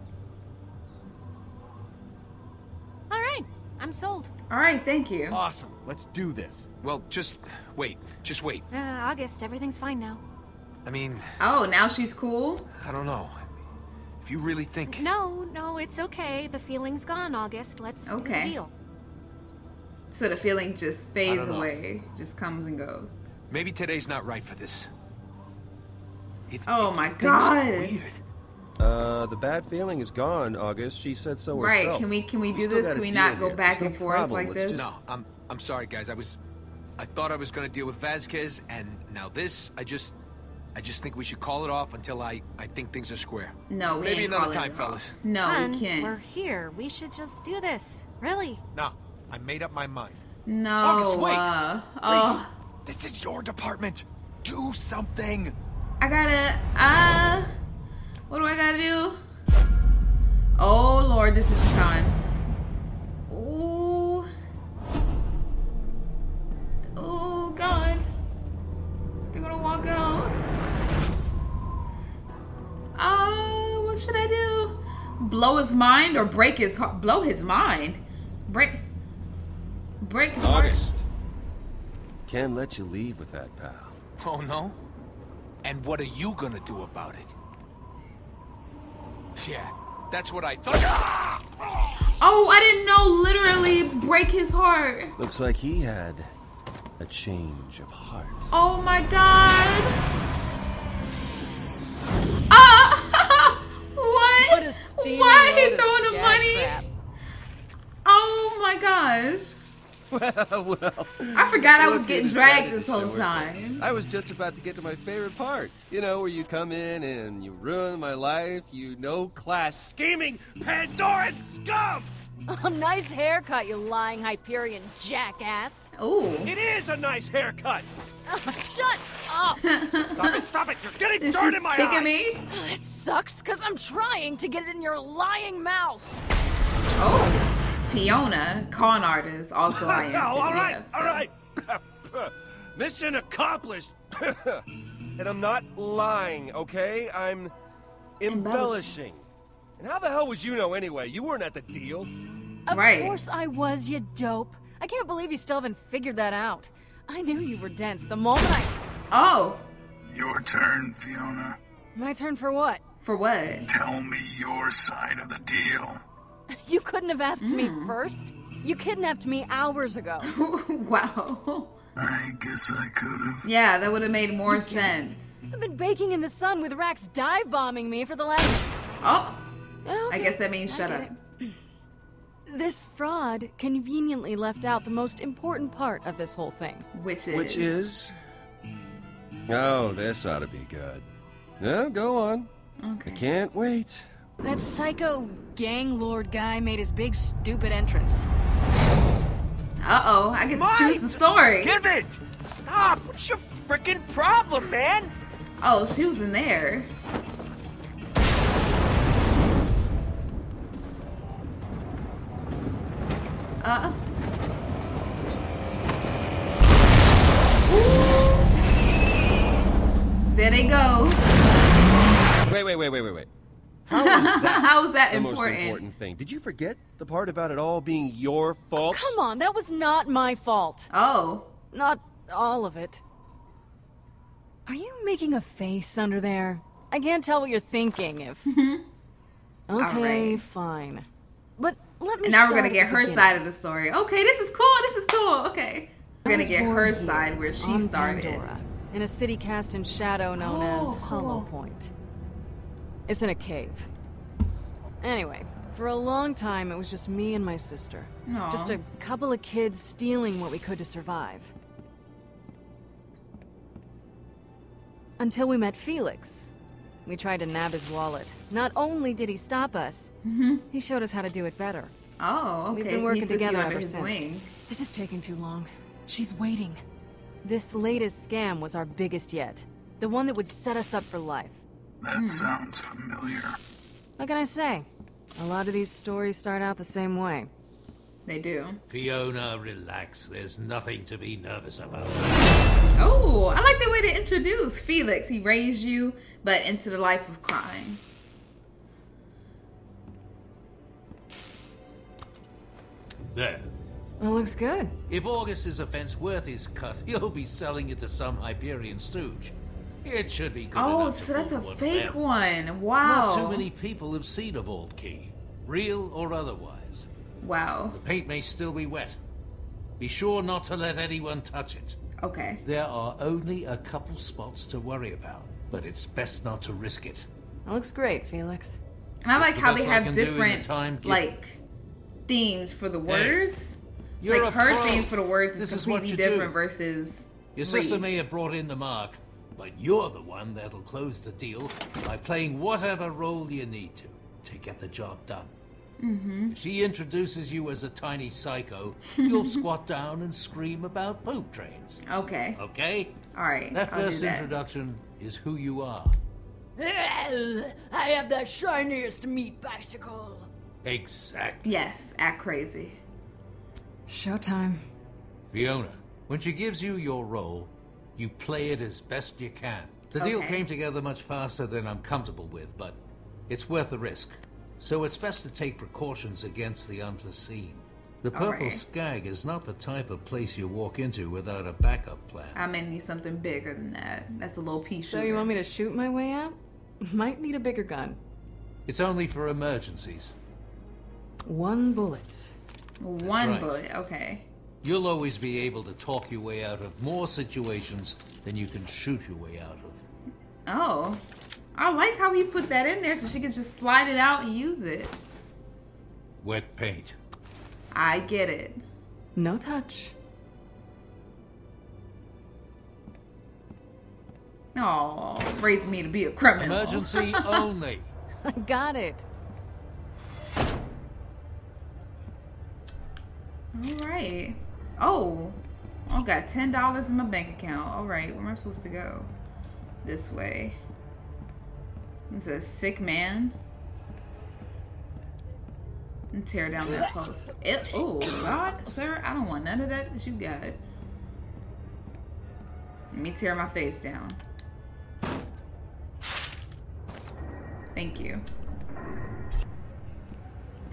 All right, I'm sold. All right, thank you. Awesome. Let's do this. Well, just wait. Just wait. Uh, August, everything's fine now. I mean, Oh, now she's cool. I don't know. If you really think... No, no, it's okay. The feeling's gone, August. Let's do Okay. the deal. So the feeling just fades away, just comes and goes. Maybe today's not right for this. If, Oh if my things are God. Weird. Uh, the bad feeling is gone, August. She said so Right, herself. can we- can we do still this? Can we not go here. back There's and no forth problem. like Let's this? just- No, I'm I'm sorry, guys. I was, I thought I was gonna deal with Vasquez, and now this. I just, I just think we should call it off until I, I think things are square. No, we Maybe ain't another time, it fellas. No, Hun, we can't. We're here. We should just do this. Really? No, I made up my mind. No. August, wait! uh, Rhys, oh, this is your department. Do something. I gotta. Uh, what do I gotta do? Oh Lord, this is your time. Ooh. Oh God. They're gonna walk out. Uh, what should I do? Blow his mind or break his heart? Blow his mind. Break. Break his heart. Can't let you leave with that, pal. Oh no? And what are you gonna do about it? Yeah, that's what I thought. Oh, I didn't know. Literally break his heart. Looks like he had a change of heart. Oh my god. Ah! what? What a steaming Why he load throwing the money? crap. Oh my gosh. Well, well. I forgot I was getting dragged this whole time. I was just about to get to my favorite part. You know, where you come in and you ruin my life, you no class scheming Pandoran scum! Oh, nice haircut, you lying Hyperion jackass. Oh. It is a nice haircut! Oh, shut up. Stop it, stop it! You're getting Is dirt in my kicking eye! me? It sucks because I'm trying to get it in your lying mouth. Oh. Fiona, con artist, also I am too. all right, yeah, so. right. Mission accomplished! and I'm not lying, okay? I'm embellishing. And how the hell would you know anyway? You weren't at the deal. Of course I was, you dope. I can't believe you still haven't figured that out. I knew you were dense the moment I... Oh. Your turn, Fiona. My turn for what? For what? Tell me your side of the deal. You couldn't have asked me hmm. first? You kidnapped me hours ago. wow. I guess I could have. Yeah, that would have made more You guess. sense. I've been baking in the sun with Rakks dive bombing me for the last... Oh. oh okay, I guess that means shut up. it. This fraud conveniently left out the most important part of this whole thing. Which is... Which is? Oh, this ought to be good. Yeah, go on. Okay. I can't wait. That psycho gang lord guy made his big stupid entrance. Uh-oh, I get to choose the story. Give it! Stop! What's your freaking problem, man? Oh, she was in there. Uh. There they go. Wait, wait, wait, wait, wait, wait. How is that, How is that the most important? important thing? Did you forget the part about it all being your fault? Come on, that was not my fault. Oh. Not all of it. Are you making a face under there? I can't tell what you're thinking if. okay, Alright. fine. But let me And now we're gonna get her beginning. side of the story. Okay, this is cool. This is cool. Okay. We're gonna get her side where she on started. Pandora, in a city cast in shadow known Oh, as Hollow Point. It's in a cave. Anyway, for a long time it was just me and my sister. Aw. Just a couple of kids stealing what we could to survive. Until we met Felix. We tried to nab his wallet. Not only did he stop us, mm-hmm. he showed us how to do it better. Oh, okay. We've been working you together ever since. wing. This is taking too long. She's waiting. This latest scam was our biggest yet. The one that would set us up for life. That hmm. sounds familiar. What can I say? A lot of these stories start out the same way. They do. Fiona, relax. There's nothing to be nervous about. Oh, I like the way they introduce Felix. He raised you, but into the life of crime. There. Well, looks good. If August's offense worth his cut, he'll be selling it to some Hyperion stooge. It should be good Oh, so that's a one fake them. one. Wow. Not too many people have seen a vault key, real or otherwise. Wow. The paint may still be wet. Be sure not to let anyone touch it. Okay. There are only a couple spots to worry about, but it's best not to risk it. That looks great, Felix. And I It's like the how they I have can do in the different time like themes for the words. you're like a her pro. theme for the words is This is what completely you do. different versus Your sister Rhys. may have brought in the mark, but you're the one that'll close the deal by playing whatever role you need to to get the job done. Mm-hmm. If she introduces you as a tiny psycho, you'll squat down and scream about poop trains. Okay. Okay? All right. That I'll do first that. introduction is who you are. I have the shiniest meat bicycle. Exactly. Yes, act crazy. Showtime. Fiona, when she gives you your role, you play it as best you can. The deal came together much faster than I'm comfortable with, but it's worth the risk. So it's best to take precautions against the unforeseen. The Purple right. Skag is not the type of place you walk into without a backup plan. I may need something bigger than that. That's a little piece. So you want me to shoot my way out? Might need a bigger gun. It's only for emergencies. One bullet. one right. bullet? Okay. You'll always be able to talk your way out of more situations than you can shoot your way out of. Oh, I like how he put that in there so she could just slide it out and use it. Wet paint. I get it. No touch. Oh, raising me to be a criminal. Emergency only. Got it. All right. Oh, I got ten dollars in my bank account. All right, where am I supposed to go? This way. It's a sick man. And tear down that post. It, oh God, sir, I don't want none of that that you got. Let me tear my face down. Thank you.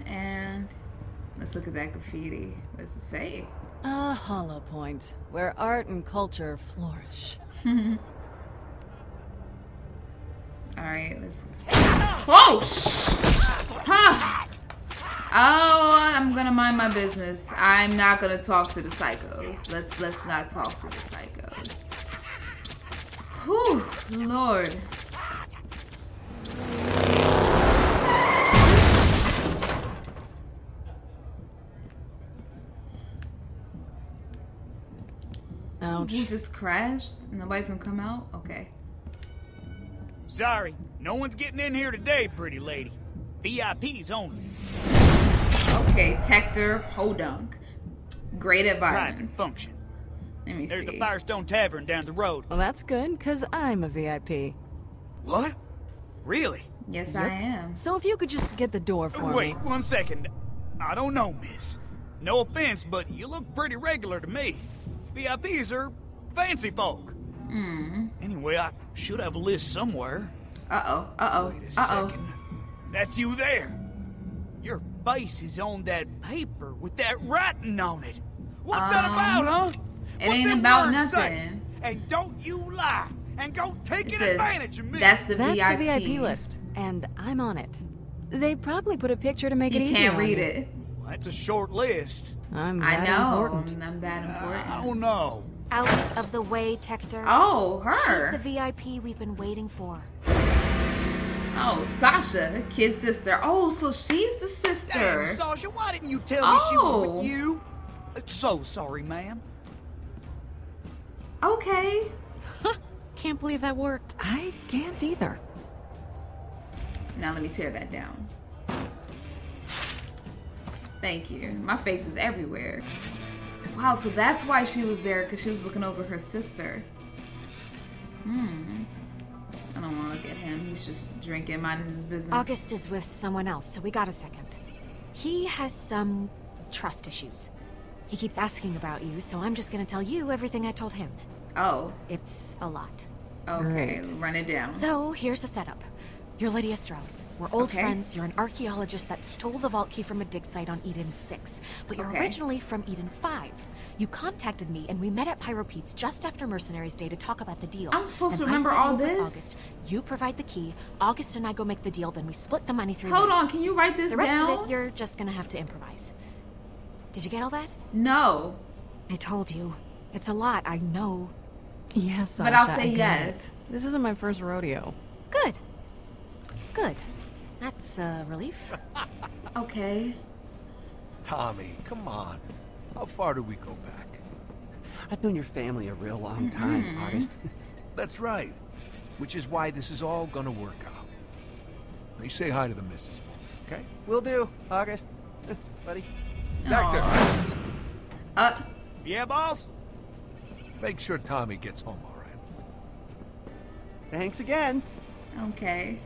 And let's look at that graffiti. What does it say? A hollow point, where art and culture flourish. Alright, let's. Oh! Huh! Oh, I'm gonna mind my business. I'm not gonna talk to the psychos. Let's let's not talk to the psychos. Whew, Lord. Ouch. Who just crashed? Nobody's gonna come out? Okay. Sorry, no one's getting in here today, pretty lady. VIPs only. Okay, Tector Hodunk. Great at Private violence. function. Let me There's see. the Firestone Tavern down the road. Well, that's good, because I'm a VIP. What? Really? Yes, I am. So if you could just get the door for me. Wait, one second. I don't know, miss. No offense, but you look pretty regular to me. VIPs are fancy folk. Hmm. Anyway, I should have a list somewhere. Uh-oh. Uh-oh. Wait a Uh-oh. second. That's you there. Your face is on that paper with that writing on it. What's that Um, about, huh? it What's ain't them about words say? nothing. And don't you lie. And go taking It says, advantage of me. "That's the That's VIP. the VIP list, and I'm on it. They probably put a picture to make You it easier. can't read on you. it. Well, that's a short list. I'm I know. important. I'm that important. I don't know. Out of the way, Tector. Oh, her. She's the VIP we've been waiting for. Oh, Sasha, kid sister. Oh, so she's the sister. Damn, Sasha, why didn't you tell me she was Oh. with you? Uh, So sorry, ma'am. Okay. Can't believe that worked. I can't either. Now let me tear that down. Thank you. My face is everywhere. Wow, so that's why she was there, because she was looking over her sister. Hmm. I don't want to look at him. He's just drinking, minding his business. August is with someone else, so we got a second. He has some trust issues. He keeps asking about you, so I'm just gonna tell you everything I told him. Oh. It's a lot. Okay, run it down. So here's the setup. You're Lydia Strauss. We're old Okay. friends. You're an archaeologist that stole the vault key from a dig site on Eden 6. But you're Okay. originally from Eden 5. You contacted me and we met at Pyro Pete's just after Mercenaries Day to talk about the deal. I'm supposed to And I remember all you up with this? August. You provide the key. August and I go make the deal, then we split the money three Hold ways. on, can you write this down? The rest down? of it, you're just gonna have to improvise. Did you get all that? No. I told you. It's a lot, I know. Yes, But I'll say I yes. it. This isn't my first rodeo. Good. Good. That's a relief. Okay. Tommy, come on. How far do we go back? I've known your family a real long time, Mm-hmm. August. That's right. Which is why this is all gonna work out. Now you say hi to the missus for me, okay? Will do, August. Buddy. Doctor! Uh. Yeah, boss? Make sure Tommy gets home all right. Thanks again. Okay.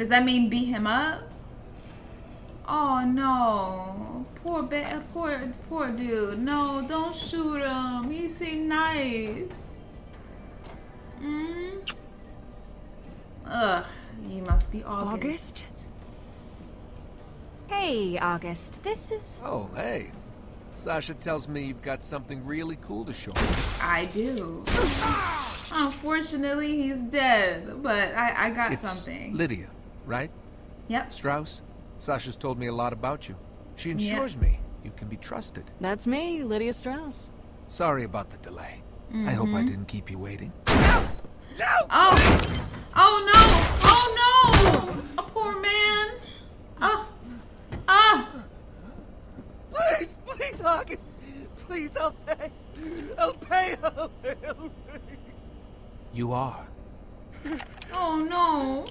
Does that mean beat him up? Oh no. Poor ba- poor poor dude. No, don't shoot him. He seemed nice. Mm. Ugh. You must be August. August? Hey, August. This is. Oh, hey. Sasha tells me you've got something really cool to show me. I do. Unfortunately, he's dead, but I, I got It's something. Lydia, right? Yep. Strauss? Sasha's told me a lot about you. She Yeah. ensures me you can be trusted. That's me, Lydia Strauss. Sorry about the delay. I hope I Mhm. didn't keep you waiting. No! No! Oh! Oh no! Oh no! A poor man! Ah! Ah! Please, please, August. Please, I'll pay. I'll pay. I'll pay. I'll pay. You are. Oh no!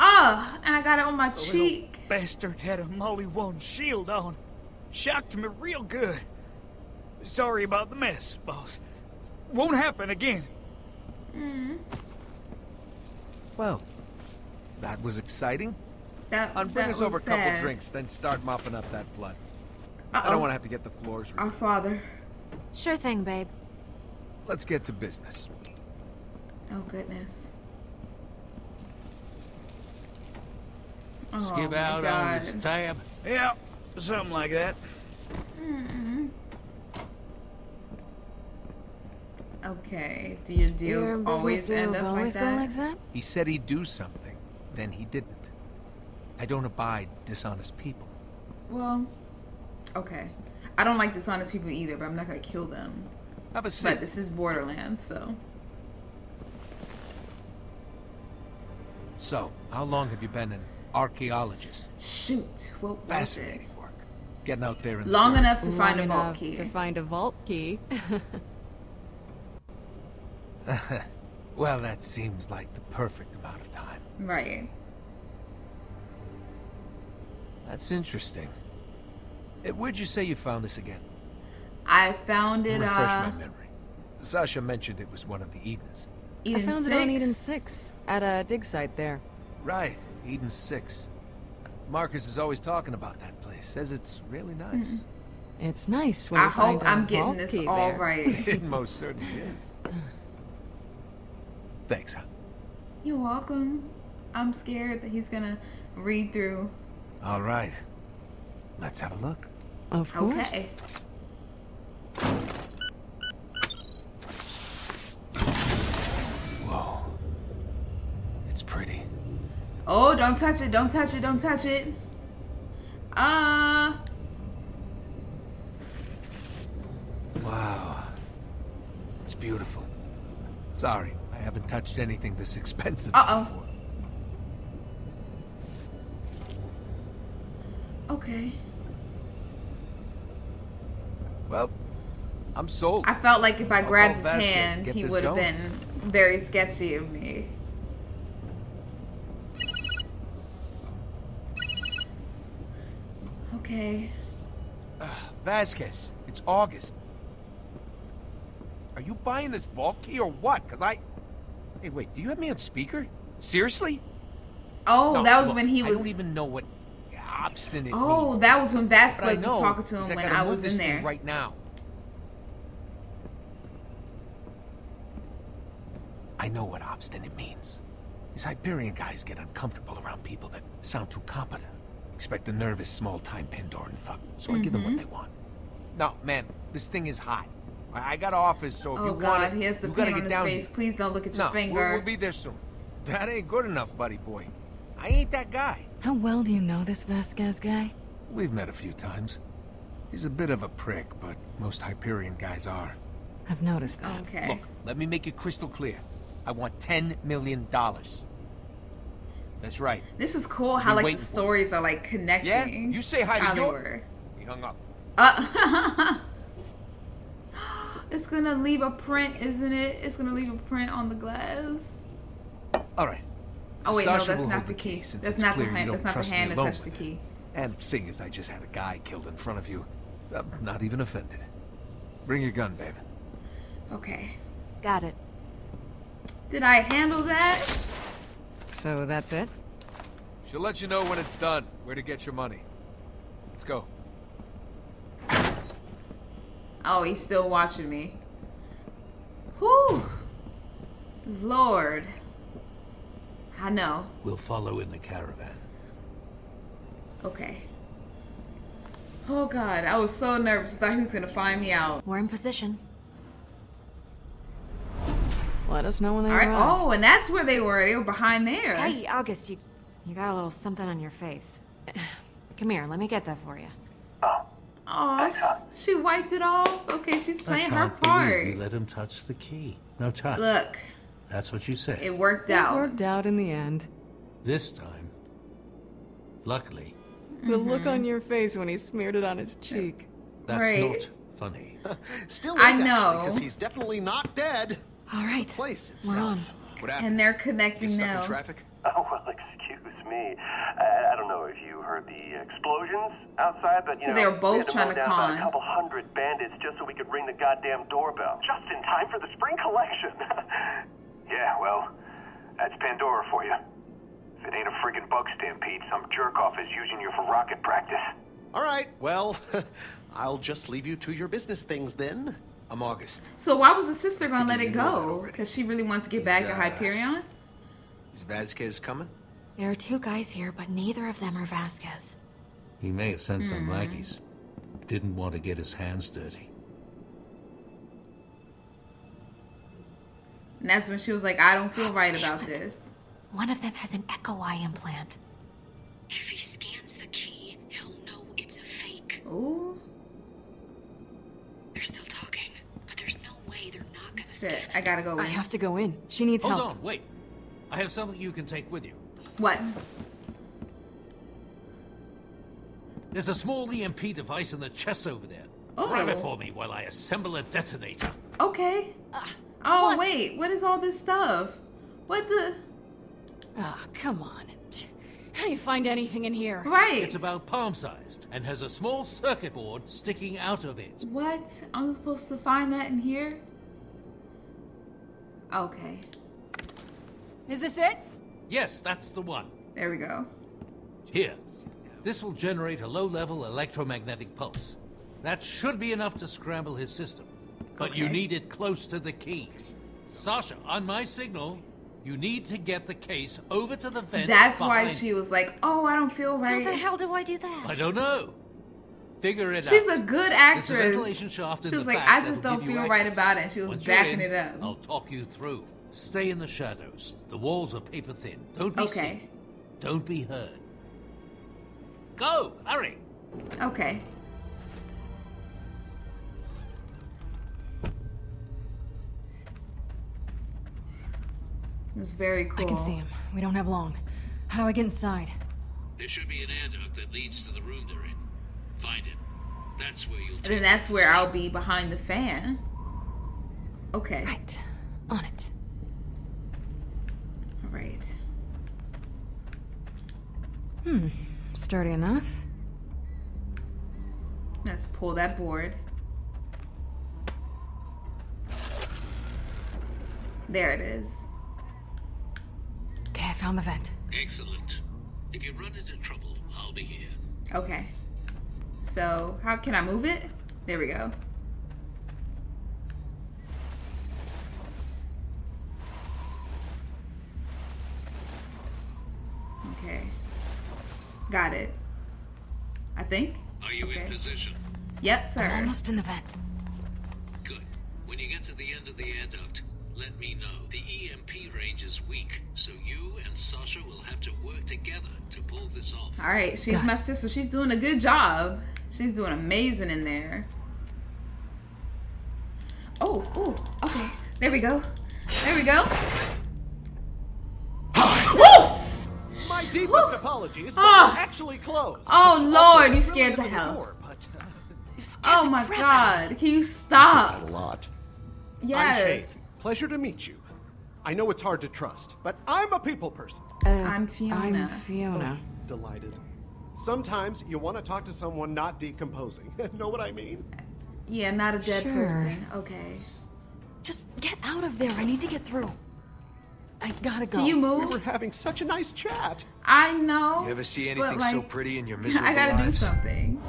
Ah! And I got it on my The cheek. bastard had a Maliwan shield on. Shocked me real good. Sorry about the mess, boss. Won't happen again. Mm. Well, that was exciting. That, And bring that us over a couple drinks, then start mopping up that blood. I Uh-oh. don't want to have to get the floors. Our Father. Sure thing, babe. Let's get to business. Oh goodness. Skip oh, out my on this tab. Yeah, something like that. Mm. Okay. Do your deals Your always business end up always like that? like that? He said he'd do something, then he didn't. I don't abide dishonest people. Well, okay. I don't like dishonest people either, but I'm not gonna kill them. Have a But this is Borderlands, so. So, how long have you been an archaeologist? Shoot, what was it? Fascinating work. Getting out there in the Long dirt. enough to find a vault key. To find a vault key. well, that seems like the perfect amount of time. Right. That's interesting. Eh, Where'd you say you found this again? I found it. Refresh uh, my memory. Sasha mentioned it was one of the Edens. I Eden found it on Eden 6 at a dig site there. Right, Eden 6. Marcus is always talking about that place. Says it's really nice. Hmm. It's nice when I you find hope a I'm getting vault this key all there. right. it most certainly is. Thanks, hon. You're welcome. I'm scared that he's gonna read through. All right. Let's have a look. Of course. Okay. Whoa. It's pretty. Oh, don't touch it! Don't touch it! Don't touch it! Ah. Wow. It's beautiful. Sorry, I haven't touched anything this expensive Uh before. oh. Okay. Well, I'm sold. I felt like if I I'll grabbed his hand, he would have been very sketchy of me. Okay. Uh, Vasquez, it's August. Are you buying this vault key or what? Because I... Hey, wait, do you have me on speaker? Seriously? Oh, No, that was look, when he was... I don't even know what obstinate Oh, means. that was when Vasquez was talking to him when gotta I was in there. right now. I know what obstinate means. These Hyperion guys get uncomfortable around people that sound too competent. Expect a nervous, small-time Pandoran thug. So I give them what Mhm. they want. No, man, this thing is hot. I I got offers, so if Oh you want God, it, he has the you gotta get his down face. here. Please don't look at your no, finger. We'll, we'll be there soon. That ain't good enough, buddy boy. I ain't that guy. How well do you know this Vasquez guy? We've met a few times. He's a bit of a prick, but most Hyperion guys are. I've noticed that. Okay. Look, let me make it crystal clear. I want ten million dollars. That's right. This is cool how Be like the waiting for it. stories are like connecting. Yeah? You say hi to your- He hung up. Uh, it's gonna leave a print, isn't it? It's gonna leave a print on the glass. All right. Oh wait, no, that's not the key. since That's not the clear you hand. That's not the hand that touched the key. And seeing as I just had a guy killed in front of you, I'm not even offended. Bring your gun, babe. Okay. Got it. Did I handle that? So that's it? She'll let you know when it's done, where to get your money. Let's go. Oh, he's still watching me. Whew. Lord. I know. We'll follow in the caravan. Okay. Oh God, I was so nervous. I thought he was gonna find me out. We're in position. Let us know when they All right. arrive. Oh, and that's where they were. They were behind there. Hey, August, you you got a little something on your face. Come here, let me get that for you. Oh, s- she wiped it off. Okay, she's playing her can't believe part. You let him touch the key. No touch. Look, That's what you said. it worked It out. worked out in the end. This time, luckily, The look Mm-hmm. on your face when he smeared it on his cheek. that's Right. not funny. Still I know. because he's definitely not dead. All right, The place we're on. itself. What happened? And they're connecting Get stuck now. in traffic? Oh, well, excuse me. I, I don't know if you heard the explosions outside, but you So know, they were we both had to trying mow to down about con. a couple hundred bandits just so we could ring the goddamn doorbell, just in time for the spring collection. yeah, well, that's Pandora for you. If it ain't a friggin' bug stampede, some jerk off is using you for rocket practice. All right, well, I'll just leave you to your business things then. I'm August. So why was the sister gonna let it you knew that go? Because she really wants to get back Is, at uh, Hyperion? Is Vasquez coming? There are two guys here, but neither of them are Vasquez. He may have sent some Hmm. lackeys. Didn't want to get his hands dirty. And that's when she was like, I don't feel right about this. One of them has an Echo Eye implant. If he scans the key, he'll know it's a fake. Ooh. They're still talking, but there's no way they're gonna Shit, I gotta go in. I have to go in. She needs Hold help. on, wait. I have something you can take with you. What? There's a small EMP device in the chest over there. Oh. Grab it for me while I assemble a detonator. Okay. oh, wait. What is all this stuff? What the? Ah, come on. How do you find anything in here? Right. It's about palm-sized and has a small circuit board sticking out of it. What? I'm supposed to find that in here? Okay. Is this it? Yes, that's the one. There we go. Here. This will generate a low-level electromagnetic pulse. That should be enough to scramble his system. But you need it close to the key. Sasha, on my signal, you need to get the case over to the vent. That's why she was like, "Oh, I don't feel right." How the hell do I do that? I don't know. Figure it She's out. a good There's a actress. ventilation shaft She was like, "I just don't feel right about it." She was Once backing in, it up. I'll talk you through. Stay in the shadows. The walls are paper thin. Don't be Okay. seen. Don't be heard. Go! Hurry! Okay. It was very cool. I can see him. We don't have long. How do I get inside? There should be an air duct that leads to the room they're in. Find it. That's where you'll And then that's where I'll be behind the fan. Okay. Right. On it. All right. Hmm. Sturdy enough. Let's pull that board. There it is. Okay, I found the vent. Excellent. If you run into trouble, I'll be here. Okay. So, how can I move it? There we go. Okay. Got it. I think. Are you in position? Yes, sir. I'm almost in the vent. Good. When you get to the end of the air duct, let me know. The EMP range is weak, so you and Sasha will have to work together to pull this off. All right, she's my sister. She's doing a good job. She's doing amazing in there. Oh, oh, okay. There we go. There we go. My deepest apologies, but we're actually closed. Oh Also, Lord, you scared the really isn't hell. door, but, uh, Oh my God! Can you stop? a lot. I'm Yes. Shane. Pleasure to meet you. I know it's hard to trust, but I'm a people person. Uh, I'm Fiona. I'm Fiona. Delighted. Sometimes you want to talk to someone not decomposing. know what I mean? Yeah, not a dead Sure. person. Okay. Just get out of there. I need to get through. I gotta go. Can you move? We were having such a nice chat. I know. You ever see but, anything so pretty in your miserable I gotta lives? do something.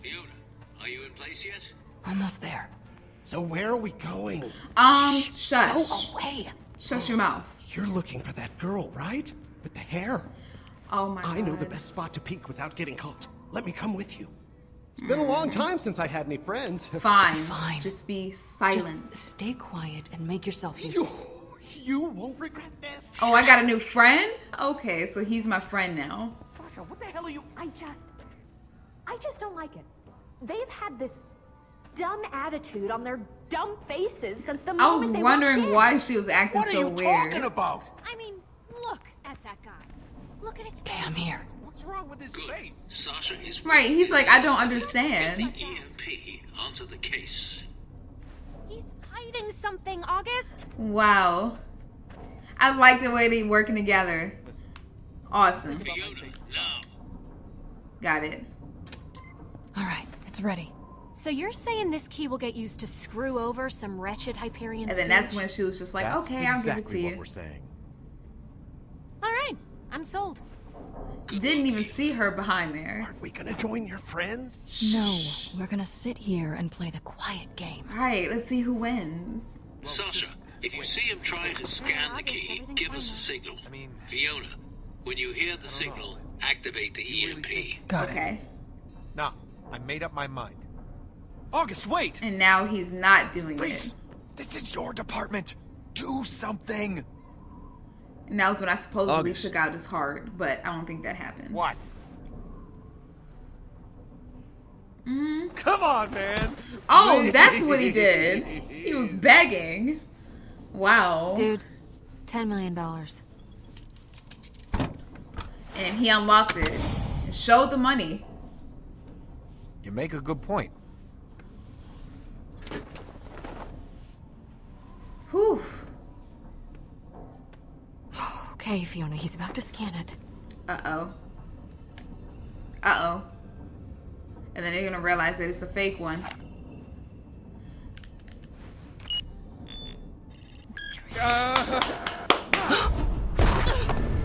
Fiona, are you in place yet? Almost there. So where are we going? Um, shush. Go away. Shush your mouth. You're looking for that girl, right? With the hair. Oh my I know the best spot to peek without getting caught. Let me come with you. It's been a long time since I had any friends. Fine. Fine. Just be silent. Just stay quiet and make yourself useful. you you won't regret this. Oh, I got a new friend? Okay, so he's my friend now. Sasha, what the hell are you? I just. I just don't like it. They've had this dumb attitude on their dumb faces since the moment I was they wondering why she was acting so weird. What are so you weird. talking about? I mean, look at that guy. Look at his Okay, I'm here. What's wrong with his face? Sasha is Right, he's like, I don't Get understand. the EMP onto the case. He's hiding something, August. Wow. I like the way they working together. Awesome. Fiona, now. Got it. All right, it's ready. So you're saying this key will get used to screw over some wretched Hyperion And then that's when she was just like, That's okay, I'll give it exactly to what you. we're saying. All right, I'm sold. Didn't even see her behind there. Aren't we gonna join your friends? No, we're gonna sit here and play the quiet game. Alright, let's see who wins. Sasha, if you see him trying to scan the key, give us a signal. Fiona, when you hear the signal, activate the EMP. Got okay. Nah, I made up my mind. August, wait! And now he's not doing Rhys, it. this is your department. Do something. And that was when I supposedly August. took out his heart, but I don't think that happened. What? Mm. Come on, man. Oh, that's what he did. He was begging. Wow. Dude, $10 million. And he unlocked it. And showed the money. You make a good point. Whew. Okay, Fiona, he's about to scan it. Uh-oh. Uh-oh. And then they're gonna realize that it's a fake one.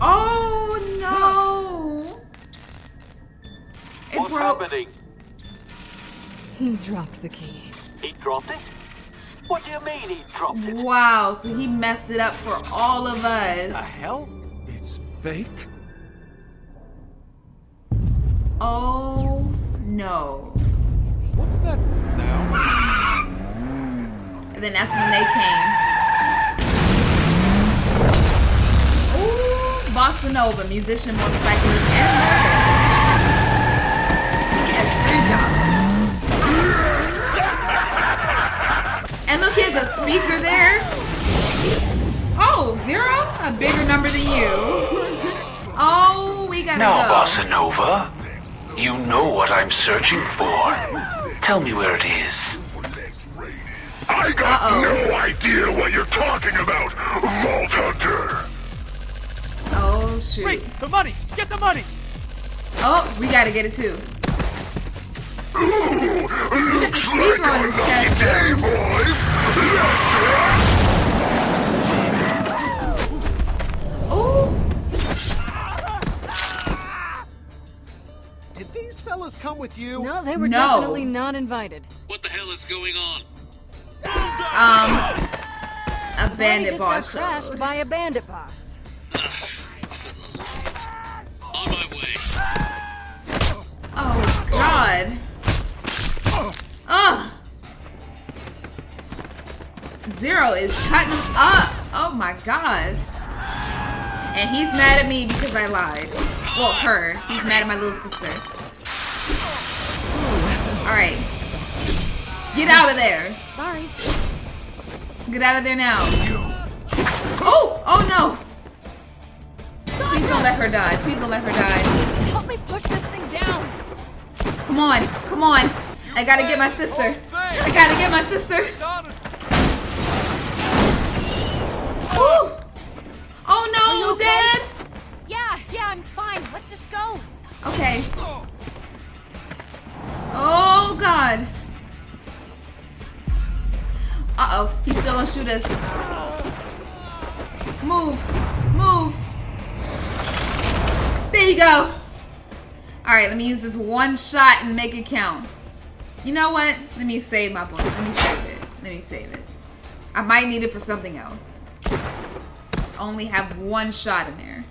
oh no! It What's broke. happening? He dropped the key. He dropped it? What do you mean he dropped it? Wow, so he messed it up for all of us. The hell? It's fake? Oh no. What's that sound? And then that's when they came. Ooh, Bossanova, musician, motorcyclist, and merchant. He has three And look, he has a speaker there. Oh, zero? A bigger number than you. Oh, we gotta Now, go. Bossa Nova, you know what I'm searching for. Tell me where it is. I got Uh-oh. no idea what you're talking about, Vault Hunter. Oh, shoot. Rhys, the money! Get the money! Oh, we gotta get it too. Ooh, looks like on a his lucky day, boys. Let's Oh, Did these fellas come with you? No, they were No. definitely not invited. What the hell is going on? um, a Well, bandit he just boss got crashed showed. by a bandit boss. On my way. Oh God. Ugh. Zer0 is cutting him up. Oh my gosh. And he's mad at me because I lied. Well, her. He's mad at my little sister. All right. Get out of there. Sorry. Get out of there now. Oh! Oh no! Please don't let her die. Please don't let her die. Help me push this thing down. Come on. Come on. I gotta get my sister. I gotta get my sister. Woo! Oh no, You're Dad! Yeah, yeah, I'm fine. Let's just go. Okay. Oh god. Uh oh, he's still gonna shoot us. Move, move. There you go. All right, let me use this one shot and make it count. You know what? Let me save my bullet. Let me save it. Let me save it. I might need it for something else. Only have one shot in there.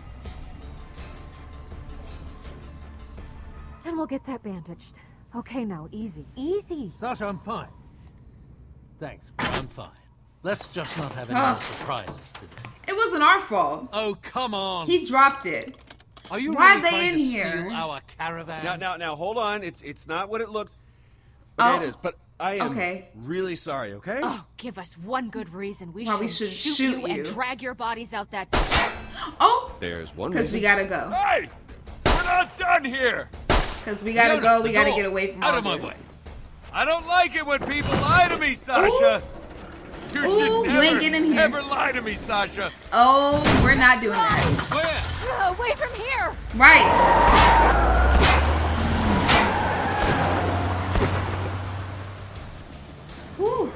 And we'll get that bandaged. Okay, now, easy. Easy. Sasha, I'm fine. Thanks, I'm fine. Let's just not have any Huh. more surprises today. It wasn't our fault. Oh, come on. He dropped it. Are you Why really are they in to here? steal our caravan? Now, now, now, hold on. It's it's not what it looks. Okay, Oh. it is. But I am Okay. really sorry. Okay. Oh, give us one good reason. We Why should, should shoot, shoot you, you. and drag your bodies out that. Oh, There's one because we gotta go. Hey! We're not done here! Because we gotta go. We gotta get away from Out all of my this. way. I don't like it when people lie to me, Sasha! You Ooh, should you never, ain't getting here. never lie to me, Sasha! Oh, we're not doing that. Uh, Away from here. Right. Whew.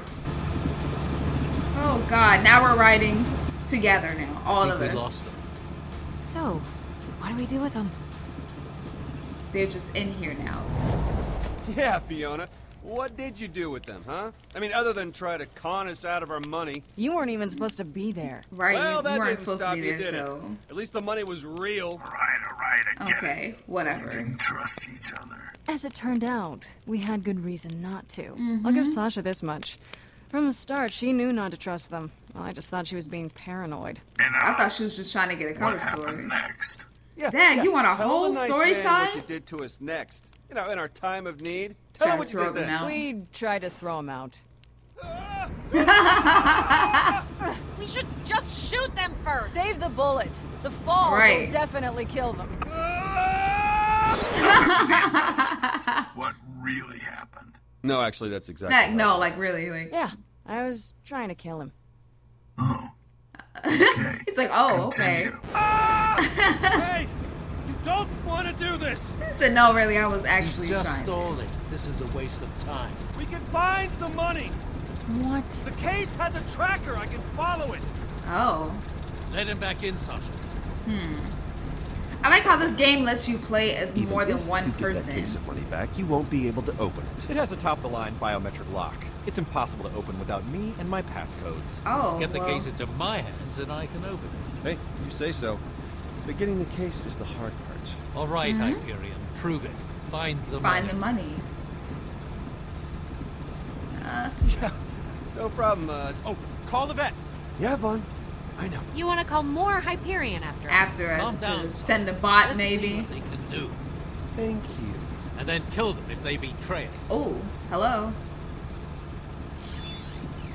Oh God! Now we're riding together now, all Think of we us. lost them. So, what do we do with them? they're just in here now. Yeah, Fiona. What did you do with them, huh? I mean, other than try to con us out of our money. You weren't even supposed to be there. Right, well, you, that you weren't didn't supposed stop to be you, there, did so. it? At least the money was real. right Okay, whatever. We didn't Trust each other. As it turned out, we had good reason not to. Mm-hmm. I'll give Sasha this much. From the start, she knew not to trust them. Well, I just thought she was being paranoid. and I thought she was just trying to get a cover story. next? Yeah, Dad, yeah, you want a tell whole the nice story man time? what you did to us next. You know, in our time of need. Tell Try him to what you throw did them then. out. We tried to throw him out. We should just shoot them first. Save the bullet. The fall Right. will definitely kill them. What really happened? No, actually, that's exactly. That, no, like really, like Yeah, I was trying to kill him. Oh. he's like, oh, okay. Ah! hey, you don't want to do this. He said, no, really, I was He's actually just trying. to. stalling. This is a waste of time. We can find the money. What? The case has a tracker. I can follow it. Oh, Let him back in, Sasha. hmm. I like how this game lets you play as Even more than if one you get that case of money back, you won't be able to open it. It has a top-of-the-line biometric lock. It's impossible to open without me and my passcodes. Oh, Get the well. case into my hands and I can open it. Hey, you say so. But getting the case is the hard part. All right, Mhm. Hyperion. Prove it. Find the Find money. the money. Uh, Yeah, no problem. Uh, Oh, call the vet. yeah, Vaughn. I know. You want to call more Hyperion after us? after us Calm to down, send a bot, Let's maybe. see what they can do. Thank you. And then kill them if they betray us. Oh, hello.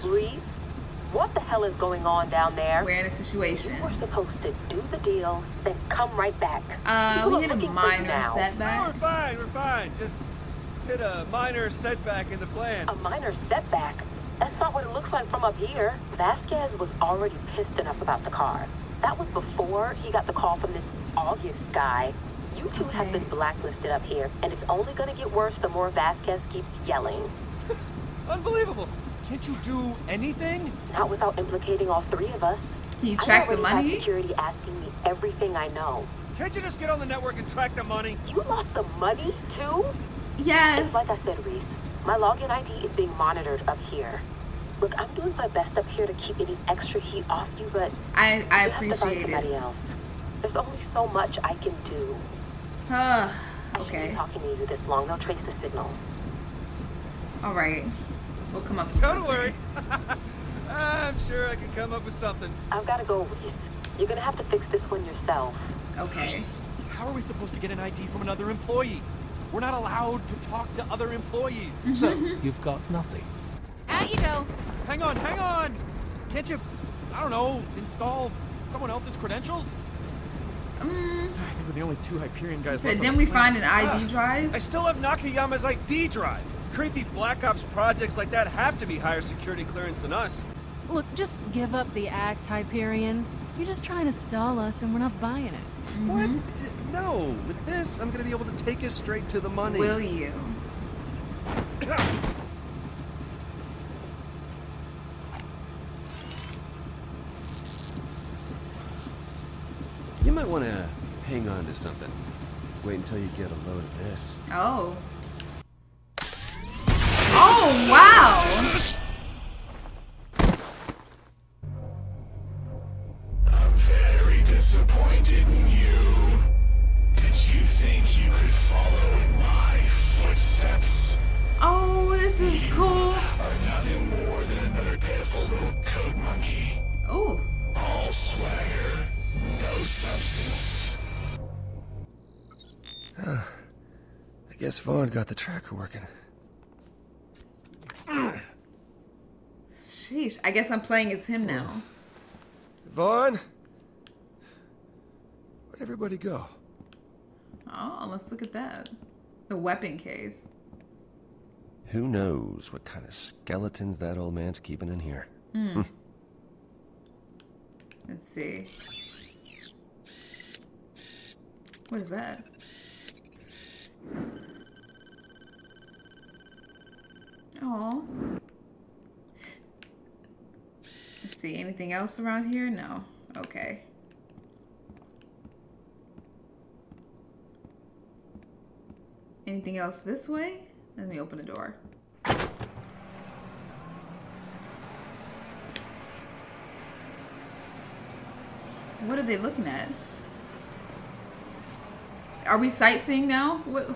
Rhys, what the hell is going on down there? We're in a situation. You were supposed to do the deal, then come right back. Uh, People we are hit a looking for you minor now. No, setback. we're fine. We're fine. Just hit a minor setback in the plan. A minor setback? That's not what it looks like from up here. Vasquez was already pissed enough about the car. That was before he got the call from this August guy. You two have been blacklisted up here, and it's only gonna get worse the more Vasquez keeps yelling. Unbelievable. Can't you do anything? Not without implicating all three of us. He I tracked the already have money? security asking me everything I know. Can't you just get on the network and track the money? You lost the money, too? Yes. It's like I said, Rhys. My login ID is being monitored up here. Look, I'm doing my best up here to keep any extra heat off you, but I I you have to find appreciate somebody it. else. There's only so much I can do. Uh, I shouldn't be talking to you this long. They'll trace the signal. All right. We'll come up with Don't something. worry. I'm sure I can come up with something. I've got to go, Rhys. You're gonna have to fix this one yourself. Okay. How are we supposed to get an ID from another employee? We're not allowed to talk to other employees. So, you've got nothing. Out you go. Hang on, hang on! Can't you, I don't know, install someone else's credentials? Mm, I think we're the only two Hyperion guys said, left on didn't we find an planet. ID drive? I still have Nakayama's ID drive. Creepy Black Ops projects like that have to be higher security clearance than us. Look, just give up the act, Hyperion. You're just trying to stall us, and we're not buying it. What? No. With this, I'm gonna be able to take us straight to the money. Will you? You might want to hang on to something. Wait until you get a load of this. Oh. Oh, wow. I'm very disappointed in you. Did you think you could follow in my footsteps? Oh, this is cool. Are nothing more than another pitiful little code monkey. Oh. All swagger, no substance. I guess Vaughn got the tracker working. Sheesh. I guess I'm playing as him now. Vaughn? Where'd everybody go? Oh, let's look at that. The weapon case. Who knows what kind of skeletons that old man's keeping in here? Hmm. Let's see. What is that? Oh. Let's see. Anything else around here? No. Okay. Anything else this way? Let me open the door. What are they looking at? Are we sightseeing now? What?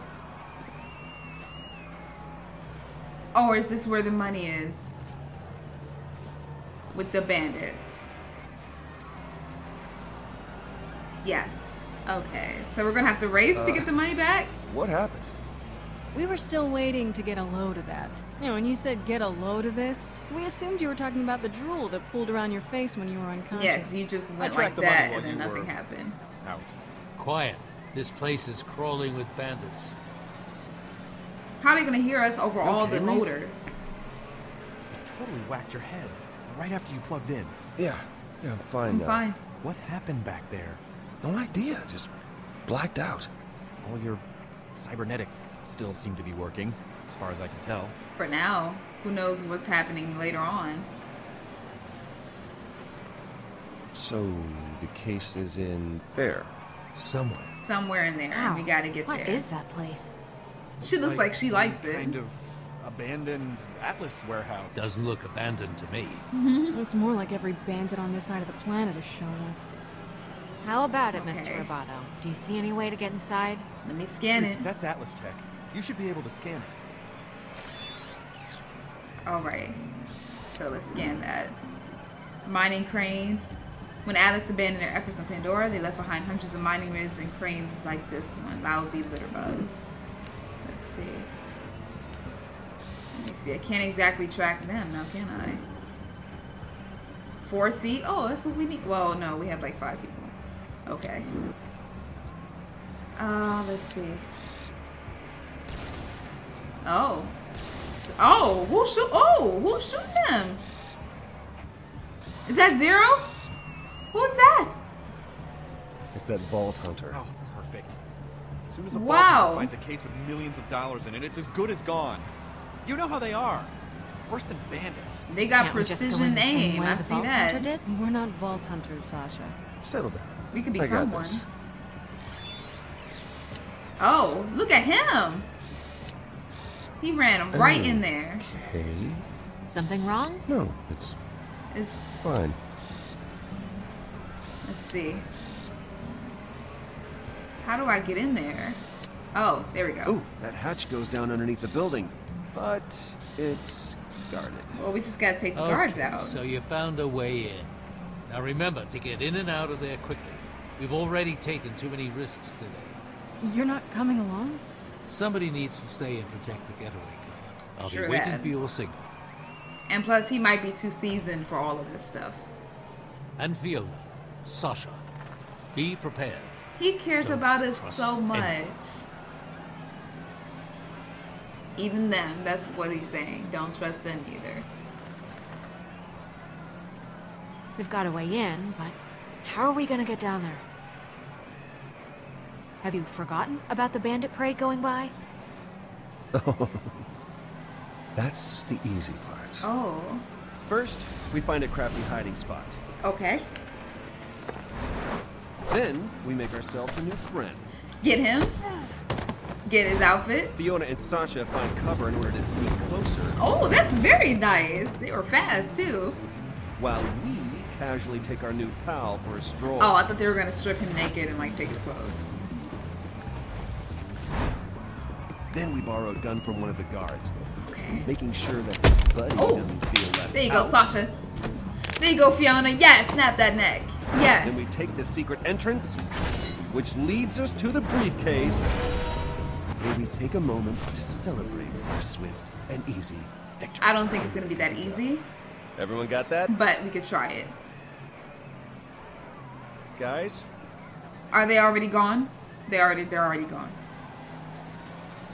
Oh, or is this where the money is? With the bandits. Yes. Okay. So we're gonna have to race to Uh, get the money back? What happened? We were still waiting to get a load of that. You know, when you said get a load of this, we assumed you were talking about the drool that pooled around your face when you were unconscious. Yeah, 'cause you just went tracked like the that and then nothing happened. Out. Quiet. This place is crawling with bandits. How are they gonna hear us over You all the Rhys? motors? You totally whacked your head right after you plugged in. Yeah, yeah, I'm fine I'm now. fine. What happened back there? No idea. Just blacked out. All your cybernetics still seem to be working, as far as I can tell. For now. Who knows what's happening later on? So the case is in there. Somewhere. Somewhere in there. and we gotta get What there. is that place? She looks like she some likes it. Kind of abandoned Atlas warehouse. Doesn't look abandoned to me. It's more like every bandit on this side of the planet has shown up. How about it, Okay. Mr. Roboto? Do you see any way to get inside? Let me scan it. That's Atlas Tech. You should be able to scan it. Alright. So let's scan that. Mining crane. When Atlas abandoned their efforts on Pandora, they left behind hundreds of mining rigs and cranes like this one. Lousy litter bugs. Let's see. Let me see. I can't exactly track them now, can I? 4C? Oh, that's what we need. Well, no, we have like five people. Okay. Uh, let's see. Oh. Oh, who shoot? Oh, who's shooting them? Is that Zer0? Who's that? It's that Vault Hunter. Oh, perfect. As soon as a Wow. wow. finds a case with millions of dollars in it, it's as good as gone. You know how they are. Worse than bandits. They got Can't we just go precision the same aim. way I the see Vault that. Hunter did? We're not vault hunters, Sasha. Settle down. We could I become got one. this. Oh, look at him. He ran right in there. Okay. Something wrong? No, it's It's fine. let's see. How do I get in there? Oh, there we go. Oh, that hatch goes down underneath the building, but it's guarded. Well, we just gotta take the guards out. So you found a way in. Now remember to get in and out of there quickly. We've already taken too many risks today. You're not coming along? Somebody needs to stay and protect the getaway car. I'll Sure be waiting that. for your signal. And plus, he might be too seasoned for all of this stuff. And Fiona, Sasha, be prepared. He cares Don't about us so much. anyone. Even them, that's what he's saying. Don't trust them either. We've got a way in, but how are we gonna get down there? Have you forgotten about the bandit parade going by? That's the easy part. Oh, First, we find a crafty hiding spot. okay. Then, we make ourselves a new friend. Get him. Get his outfit. Fiona and Sasha find cover in order to sneak closer, Oh, that's very nice. They were fast too. while we casually take our new pal for a stroll. Oh, I thought they were gonna strip him naked and like take his clothes. Then we borrow a gun from one of the guards, Okay. making sure that his buddy Oh. doesn't feel left There you go. Sasha. There you go, Fiona. Yes, snap that neck. Yes. Then we take the secret entrance, which leads us to the briefcase, where we take a moment to celebrate our swift and easy victory. I don't think it's gonna be that easy, Everyone got that? but we could try it. Guys? Are they already gone? They already. They're already gone.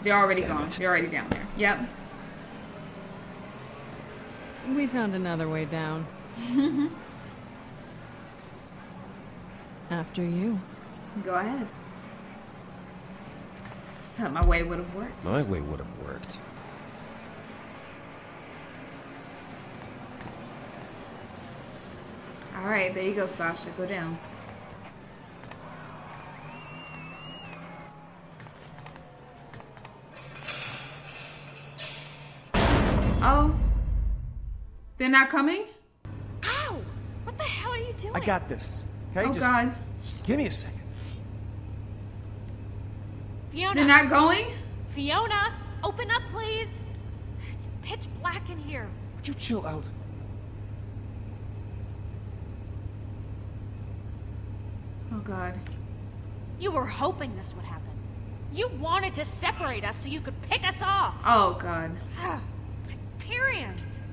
They're already Damn gone. it. They're already down there. Yep. We found another way down. After you. Go ahead. Huh, My way would have worked. My way would have worked. All right, there you go, Sasha. Go down. Coming? Ow! What the hell are you doing? I got this. Okay, Oh, just God. give me a second. Fiona. They're not going? Fiona, open up, please. It's pitch black in here. Would you chill out? Oh God. You were hoping this would happen. You wanted to separate us so you could pick us off. Oh God. Hyperions.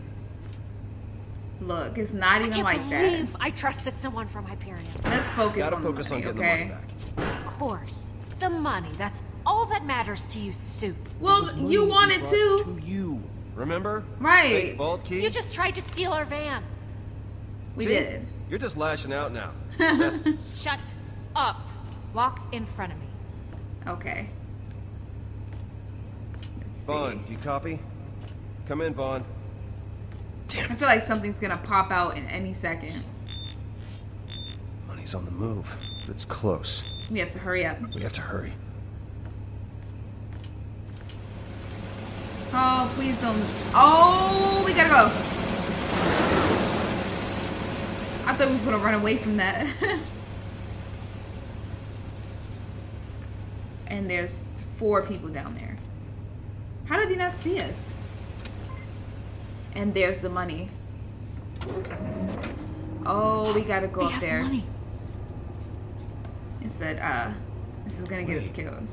Look, it's not even I even can't like that. believe I trusted someone from Hyperion. Let's focus Gotta on focus the on money, getting the money back. Of course. The money. That's all that matters to you suits. Well, you money wanted we to. To you. Remember? Right. Fake vault key? You just tried to steal our van. We See? did. You're just lashing out now. Shut up. Walk in front of me. Okay. Vaughn, do you copy? Come in, Vaughn. I feel like something's gonna pop out in any second. Money's on the move. but It's close. We have to hurry up. We have to hurry. Oh, please don't. Oh, we gotta go. I thought we was gonna run away from that. and there's four people down there. How did he not see us? And there's the money. Oh, we gotta go We up have the there. money. It said, uh, this is gonna get us killed.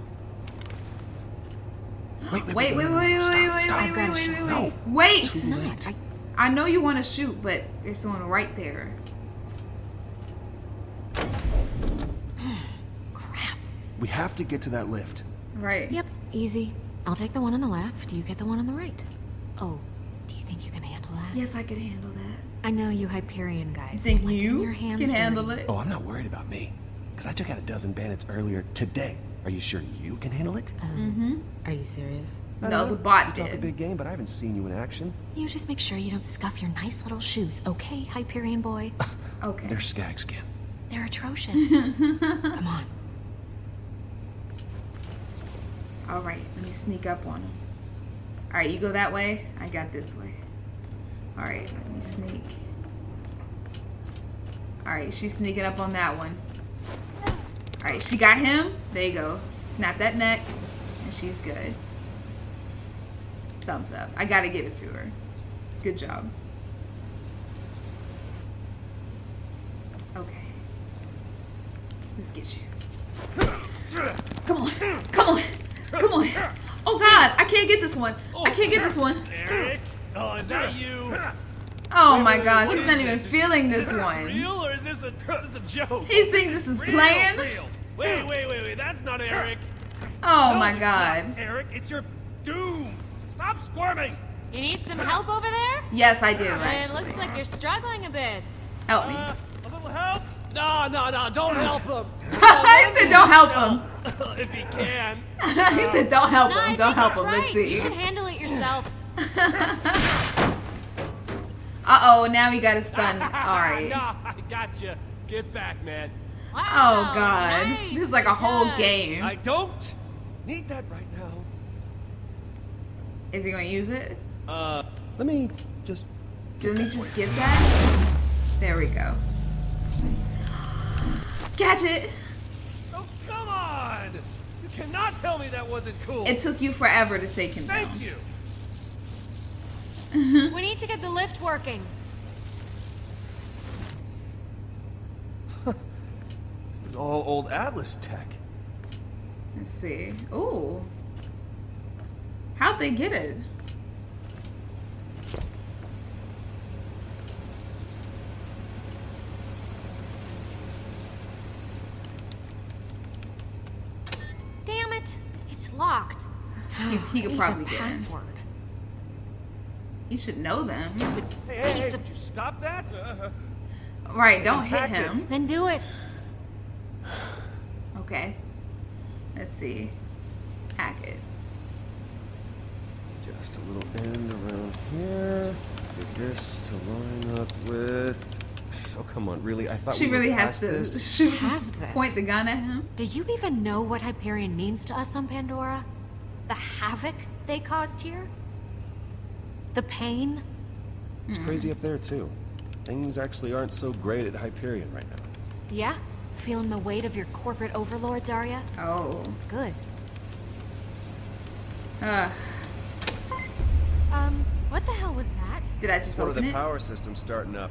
Wait, wait, Wait, wait, wait, no, no, wait, no, wait, stop, wait, stop. wait, wait, wait, wait, No, wait. Wait! it's too late. I know you want to shoot, but there's someone right there. Crap. We have to get to that lift. Right. Yep, easy. I'll take the one on the left. You get the one on the right. Oh, do you think you can handle that? Yes, I could handle that. I know you Hyperion guys. You think like you your hands can handle dirty. it? Oh, I'm not worried about me. Because I took out a dozen bandits earlier today. Are you sure you can handle it? Mm-hmm. Are you serious? I No, don't the know. bot You talk a big game, but I haven't seen you in action. You just make sure you don't scuff your nice little shoes, okay, Hyperion boy? Okay. They're skag skin. They're atrocious. Come on. All right, let me sneak up on him. All right, you go that way. I got this way. All right, let me sneak. All right, she's sneaking up on that one. All right, she got him. There you go. Snap that neck, and she's good. Thumbs up. I gotta give it to her. Good job. Okay. Let's get you. Come on. Come on. Come on. Oh God, I can't get this one. I oh, can't get this one. Eric? Oh, is that you? Oh my wait, wait, God, she's not even feeling this one. real or is this a, this a joke? He thinks this is Real, playing? Wait, wait, wait, wait. That's not Eric. Oh my God. Eric, it's your doom. Stop squirming. You need some help over there? Yes, I do. It looks like you're struggling a bit. Help me. Uh, a little help? No, no, no, don't help him. he said, "Don't help him." if he can. he said, "Don't help No, him. Don't help him." right. Let's see. You should handle it yourself. Uh oh, now we got a stun. All right. no, I got you. Get back, man. Oh God, this is like a whole game. I don't need that right now. Is he gonna use it? Uh, let me just. Let me just get that. There we go. Catch it. Oh, come on! You cannot tell me that wasn't cool. It took you forever to take him Thank down. you. we need to get the lift working. This is all old Atlas tech. Let's see. Ooh. How'd they get it? Damn it! It's locked. He, he could probably a get in. password. He should know them. Stupid Hey, hey, piece hey, of would you stop that? Uh, Right, don't hit Hack it. him. Then do it. Okay. Let's see. Hack it. Just a little end around here. Get this to line up with. Oh come on, really? I thought She we really has to this. shoot, Past this. point the gun at him. Do you even know what Hyperion means to us on Pandora? The havoc they caused here? The pain? It's Hmm. crazy up there, too. Things actually aren't so great at Hyperion right now. Yeah? Feeling the weight of your corporate overlords, are Arya? Oh. Good. Uh, Um, what the hell was that? did I just One of open the it? power systems starting up.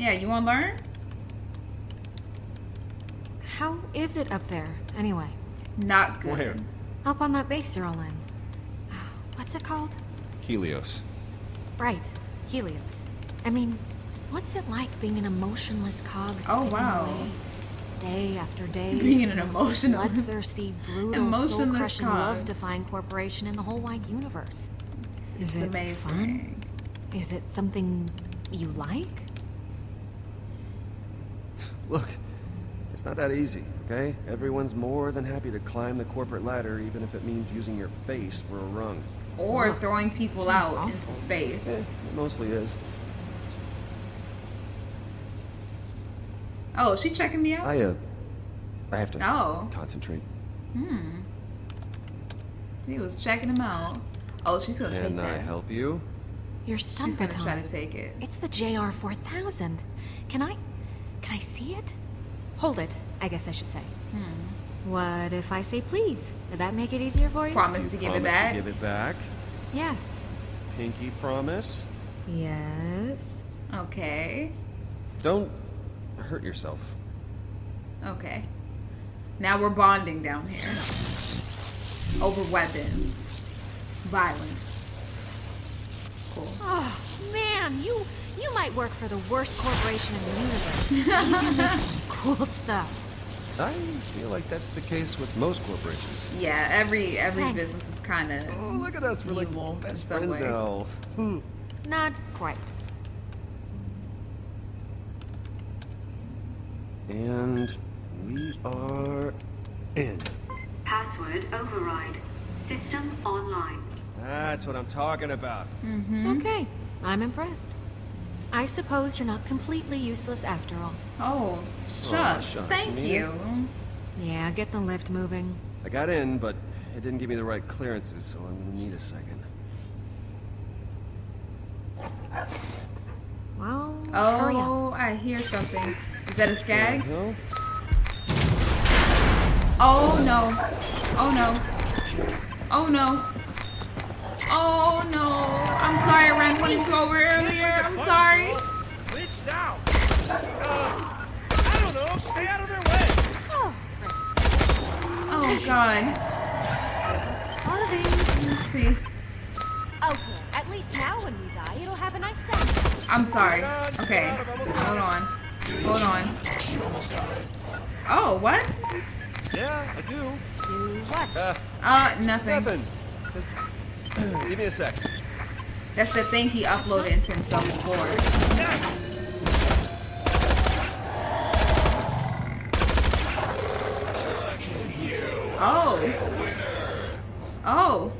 Yeah, you want to learn? How is it up there, anyway? Not good. Where? Up on that base they're all in. What's it called? Helios. Right, Helios. I mean, what's it like being an emotionless cog Oh, wow. away? Day after day. Being an the most emotionless- bloodthirsty, brutal, emotionless soul-crushing, love-defying corporation in the whole wide universe. It's Is it amazing. fun? Is it something you like? Look, it's not that easy, okay? Everyone's more than happy to climb the corporate ladder, even if it means using your face for a rung. Or throwing people Sounds out awful. into space. Eh, it mostly is. Oh, is she checking me out? I, uh, I have to Oh. concentrate. Hmm. She was checking him out. Oh, she's gonna take that. Can I that. help you? Your stun She's gonna try to take it. It's the JR 4000. Can I... can I see it? Hold it, I guess I should say. Hmm. What if I say please? Would that make it easier for you? Promise to give it back. to give it back. Yes. Pinky promise. Yes. Okay. Don't hurt yourself. Okay. Now we're bonding down here. Over weapons. Violence. Cool. Oh, man, you you might work for the worst corporation in the universe. you do cool stuff. I feel like that's the case with most corporations. Yeah, every every Thanks. business is kind of Oh, look at us. We're like evil in best friends way. now. Hmm. Not quite. And we are in. Password override. System online. That's what I'm talking about. Mm-hmm. Okay, I'm impressed. I suppose you're not completely useless after all. Oh, Aw, shucks. shucks, Thank Mina. you. Yeah, get the lift moving. I got in, but it didn't give me the right clearances, so I'm gonna need a second. Well, hurry up. Oh, I hear something. Is that a skag? No? Oh no. Oh no. Oh no. Oh no. I'm sorry I ran one into over earlier. I'm sorry. Glitched out. Uh, I don't know. Stay out of their way. Oh god. Starving. Let's see. Okay, at least now when we die, it'll have a nice sound. I'm sorry. Okay. Hold on. Hold on. Oh, what? Yeah, I do. Do what? Uh, Uh, nothing. nothing. Give me a sec. That's the thing he uploaded into himself before. Oh. Oh.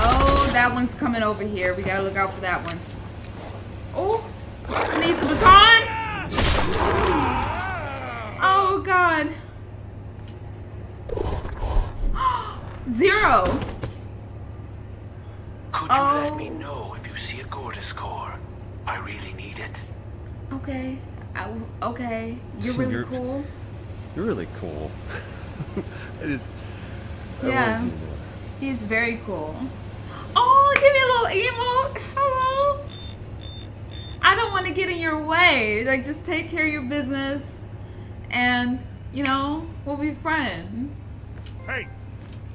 Oh, that one's coming over here. We gotta look out for that one. Oh, I need some baton. Oh God. Zer0. Could you let me know if you see a Gortys core? I really need it. Okay. I, okay. You're really You're- cool. You're really cool. I just. I Yeah. you. He's very cool. Oh, give me a little emote. Hello. I don't want to get in your way. Like, just take care of your business, and you know we'll be friends. Hey,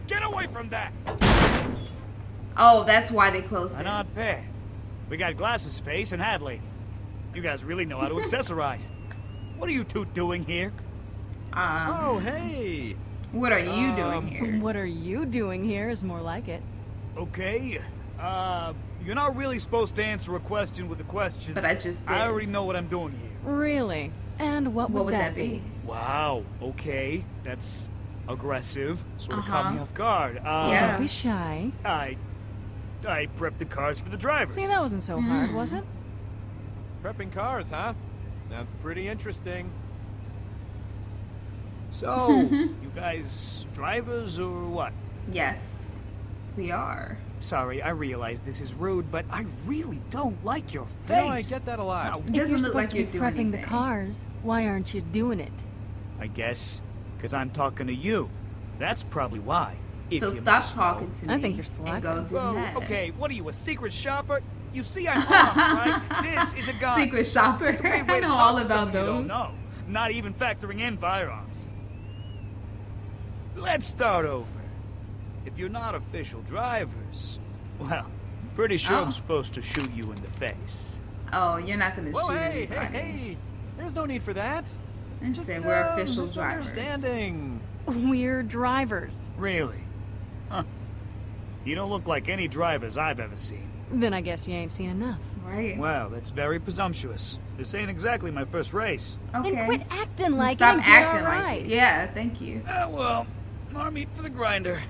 get away from that. Oh, that's why they closed Why it. not pair? We got Glasses Face and Hadley. You guys really know how to accessorize. What are you two doing here? Um, Oh, hey. What are you Um, doing here? What are you doing here is more like it. Okay. Uh, you're not really supposed to answer a question with a question. But I just I already know what I'm doing here. Really? And what would, What would that, that be? Wow. Okay. That's aggressive. Sort of caught me Uh-huh. off guard. Uh, Yeah. Don't be shy. I, I prepped the cars for the drivers. See, that wasn't so hard, Hmm. was it? Prepping cars, huh? Sounds pretty interesting. So, you guys drivers or what? Yes, we are. Sorry, I realize this is rude, but I really don't like your You face. know, I get that a lot. It If doesn't you're look supposed like to you're be doing prepping the cars, why aren't you doing it? I guess, because I'm talking to you. That's probably why. if So stop talking know. to me. I think you're And go slacking. do Well, that. okay, what are you, a secret shopper? You see, I'm armed, right? This is a gun. Secret shopper. It's a great way I know talk all to about someone you don't those. know, not even factoring in firearms. Let's start over. If you're not official drivers, well, I'm pretty sure Oh. I'm supposed to shoot you in the face. Oh, you're not gonna Whoa, shoot hey, hey, anybody. hey! There's no need for that. It's And just say we're uh, official drivers. misunderstanding. We're drivers. Really? Huh. You don't look like any drivers I've ever seen. Then I guess you ain't seen enough. Right. Well, that's very presumptuous. This ain't exactly my first race. Okay. Then quit acting like Stop it and get acting all like it. Yeah, thank you. Ah, well, more meat for the grinder.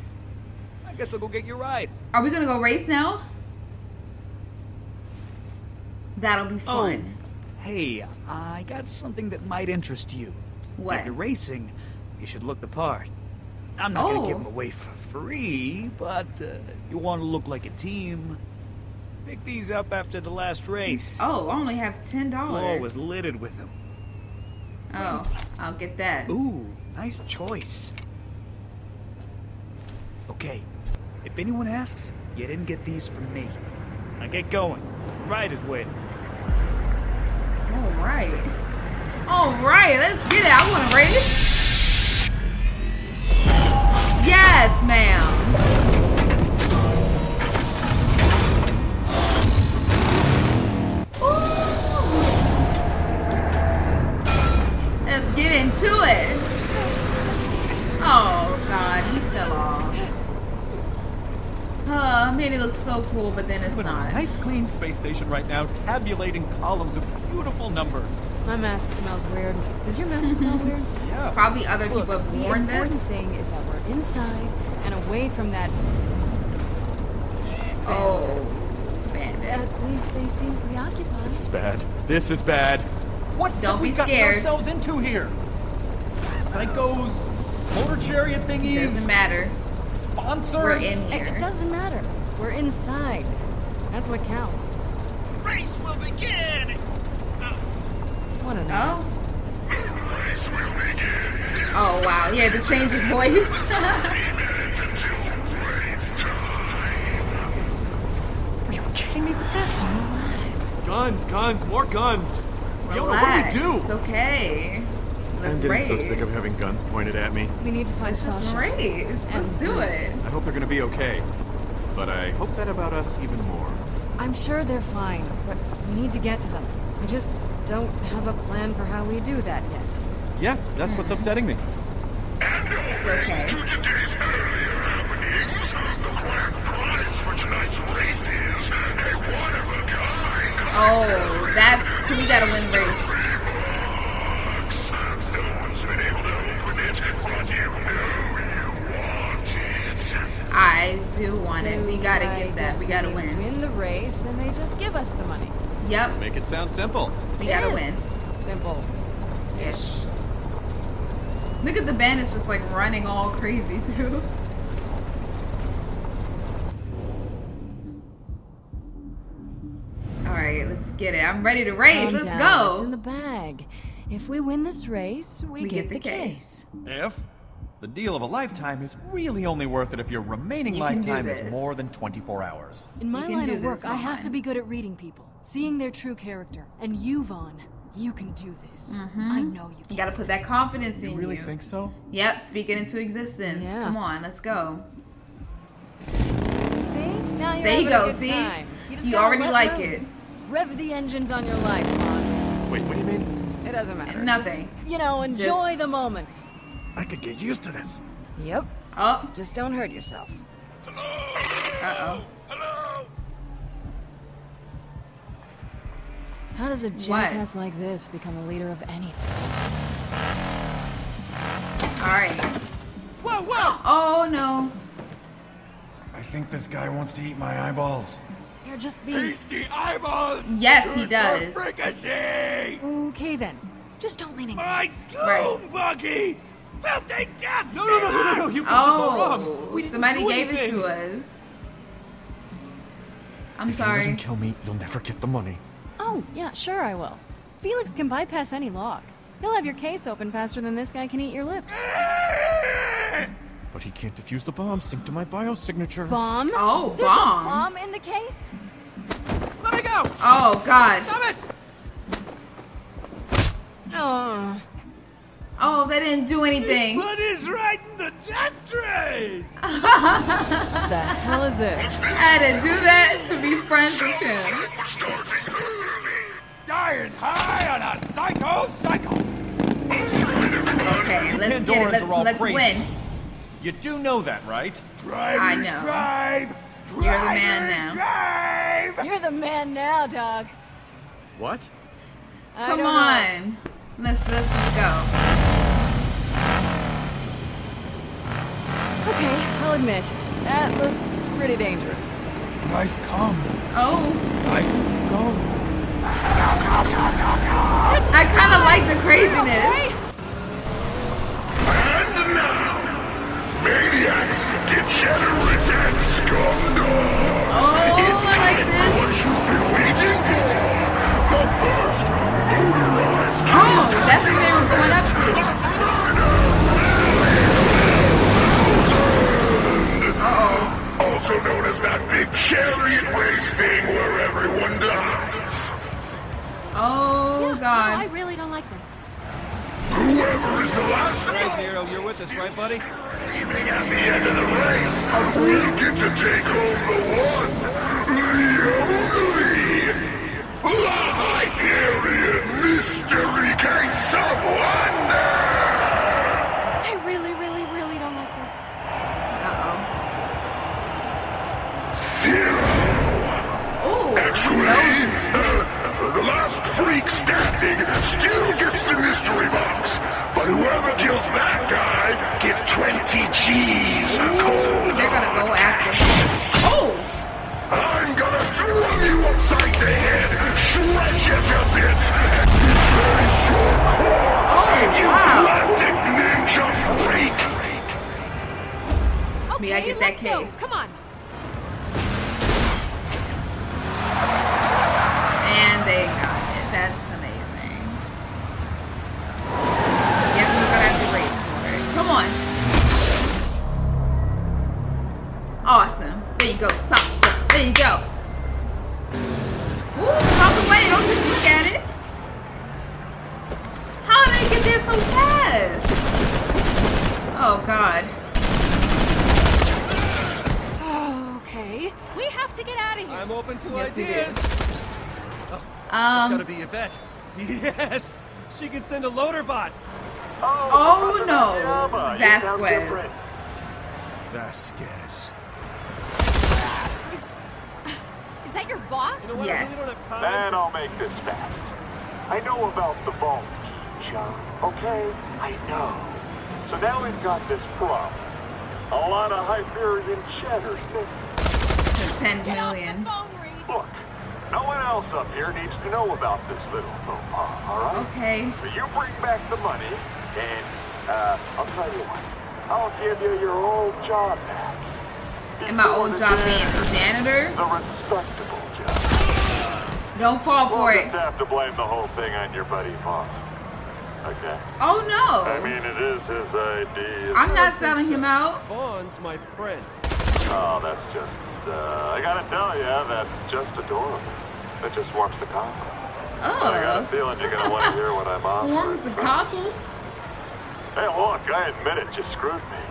I guess I'll go get your ride. Are we gonna go race now? That'll be fun. Hey, I got something that might interest you. What? If you're racing, you should look the part. I'm not gonna give Oh. them away for free, but uh, you want to look like a team. Pick these up after the last race. Oh, I only have ten dollars. Floor was littered with them. Oh, I'll get that. Ooh, nice choice. Okay, if anyone asks, you didn't get these from me. Now get going. The ride is waiting. All right. All right, let's get it. I want to race. Yes, ma'am. Get into it. Oh God, he fell off. Uh, I made it look so cool, but then it's Living on a not. nice clean space station right now, tabulating columns of beautiful numbers. My mask smells weird. Does your mask smell weird? Yeah. Probably other Look, people have worn this. the important this. thing is that we're inside and away from that. Oh, bandits. At bandits. least they seem preoccupied. This is bad. This is bad. What Don't have we be gotten scared. ourselves into here? Psychos, motor chariot thingies, Doesn't matter. sponsors. We're in here. it doesn't matter. We're inside. That's what counts. Race will begin! What a Oh. mess. Oh wow, he had to change his voice. Are you kidding me with this? Guns, guns, more guns. Fiona, Relax. what do we It's okay. Let's I'm getting race. so sick of having guns pointed at me. We need to find Let's Sasha. race. Let's do it. I hope they're gonna be okay. But I hope that about us even more. I'm sure they're fine, but we need to get to them. I just don't have a plan for how we do that yet. Yeah, that's what's upsetting me. It's okay. To today's earlier happenings, the grand prize for tonight's race is a one of a kind Oh, that's so we gotta win race. box. No one's been able to open it, but you know you want it. I do want it. We gotta I get that. We gotta we win. Win the race, and they just give us the money. Yep, Make it sound simple. we It gotta win. Simple. Ish. Look at the bandits just like running all crazy too. All right, let's get it. I'm ready to race. Calm Let's down. It's in go. the bag. If we win this race, we, We get, get the the case. case. If the deal of a lifetime is really only worth it if your remaining You lifetime is more than 24 hours. In my can line do of work, I have to be good at reading people, seeing their true character. And you, Vaughn, you can do this. Mm-hmm. I know you can. You gotta put that confidence in You you. really think so? Yep, speak it into existence. Yeah. Come on, let's go. See? Now you're There you go, a good see? time. You, just You already like loose. it. Rev the engines on your life, Vaughn. Wait, what do you mean? It doesn't matter. Nothing. Just, you know, enjoy the moment. I could get used to this. Yep. Oh, Just don't hurt yourself. uh oh. Hello? How does a jackass like this become a leader of anything? All right. Whoa, whoa! Oh no. I think this guy wants to eat my eyeballs. You're They're just be Tasty eyeballs! Yes, he does. for Fricassee! Okay then. Just don't lean against. My spoon, Right. Buggy! Filthy death! No, no, no, no, no, you got this all wrong. Oh, We didn't somebody do gave it to us. I'm If you let him kill me, you'll never get the money. Oh, yeah, sure I will. Felix can bypass any lock. He'll have your case open faster than this guy can eat your lips. But he can't defuse the bomb synced to my biosignature. Bomb? Oh, There's bomb. a bomb in the case? Let me go! Oh God. Stop it! Oh. Oh, they didn't do anything. What is riding the death train? the hell is this? I had to do that to be friends with him. Dying high on a psycho cycle! Okay, let's get it. Let's, are all let's crazy. win. You do know that, right? Drivers I know. drive! You're the man now. Drive! You're the man now, dog. What? I Come don't know. On. Let's let's just go. Okay, I'll admit, that looks pretty dangerous. Knife come, Oh, knife go. I kind of like the craziness. And now, maniacs, degenerates, and scumdogs. Oh, it's I like this. what you've been waiting for. The first motorized Oh, that's where they were going up to. Uh Also known as that big chariot race thing where everyone dies. oh. Oh Yeah, no, I really don't like this. Whoever is the last All right, Zer0, you're with us, right, buddy? leaving at the end of the race will get to take home the one, the only, the Hyperion Mystery Case of Wonder! I really, really, really don't like this. Uh Zero! oh. Oh, he Actually, knows. uh, the last freak standing still gets the mystery box. But whoever kills that guy gets 20 G's cold. They're gonna go after him. Oh. I'm gonna drum you upside the head, shred you to bits, Oh, I get that go. case. Come on. And they got it. That's amazing. Guess we're gonna have to race for it. Come on. Awesome. There you go, Sasha. There you go. Ooh, walk away. Don't just look at it. How did they get there so fast? Oh God. Okay. We have to get out of here. I'm open to Yes, we ideas. do. It's Um. gotta be a Yvette. Yes, she can send a loader bot. Oh no, Vasquez. Vasquez. Is that your boss? You know? I Yes. really don't have time. Then I'll make this fast. I know about the vault, John. Okay? I know. So now we've got this problem. A lot of Hyperion cheddar missing. For ten million. Phone, Look, no one else up here needs to know about this little faux pas, alright? Okay. So you bring back the money, and, uh, I'll tell you what. I'll give you your old job back. And my old job being a janitor. The respectable job. Don't fall We'll for just it. have to blame the whole thing on your buddy Vaughn. Okay? Oh no. i mean it is his idea i'm not selling him out. Vaughn's my friend. Oh, that's just, uh, I gotta tell you, that's just adorable. That just warms the cockles. Oh, I got a feeling you're gonna want to hear what I'm on. Warms the cockles. Hey, look, I admit it, you screwed me.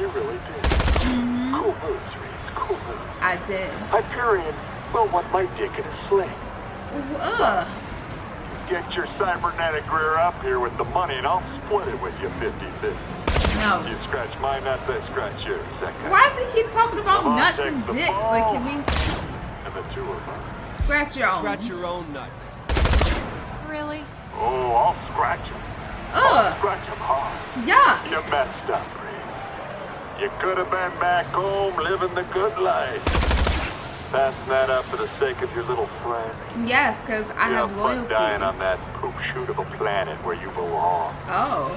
You really did. Mm-hmm. Cool moves, Rhys, cool moves. I did. Hyperion, well, what my dick in a sling. Ugh. Get your cybernetic rear up here with the money and I'll split it with you 50-50. No. You scratch my nuts, I scratch yours. That Why does he keep talking about Come on, nuts take and the dicks? Like, can we And the two of us. scratch your own? Scratch your own nuts. Really? Oh, I'll scratch him. I'll scratch him hard. Yeah. You messed up, Reed. You could have been back home living the good life. Passing that up for the sake of your little friend? Yes, because I You have fun loyalty. dying on that poop shoot of a planet where you belong. Oh.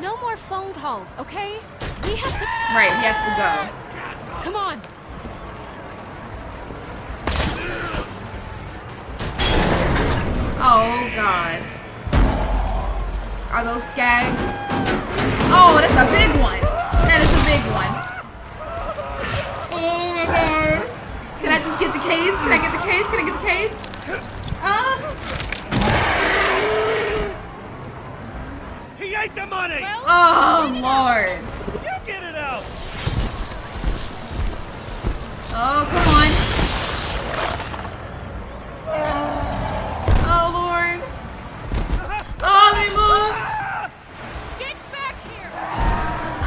No more phone calls, okay? We have to. Right, we have to go. Come on. Oh god. Are those skags? Oh, that's a big one. That is a big one. Oh my god. Can I just get the case? Can I get the case? Can I get the case? Ah. He ate the money! Oh lord. You get it out! Oh, come on. Oh lord. Oh, they move. Get back here!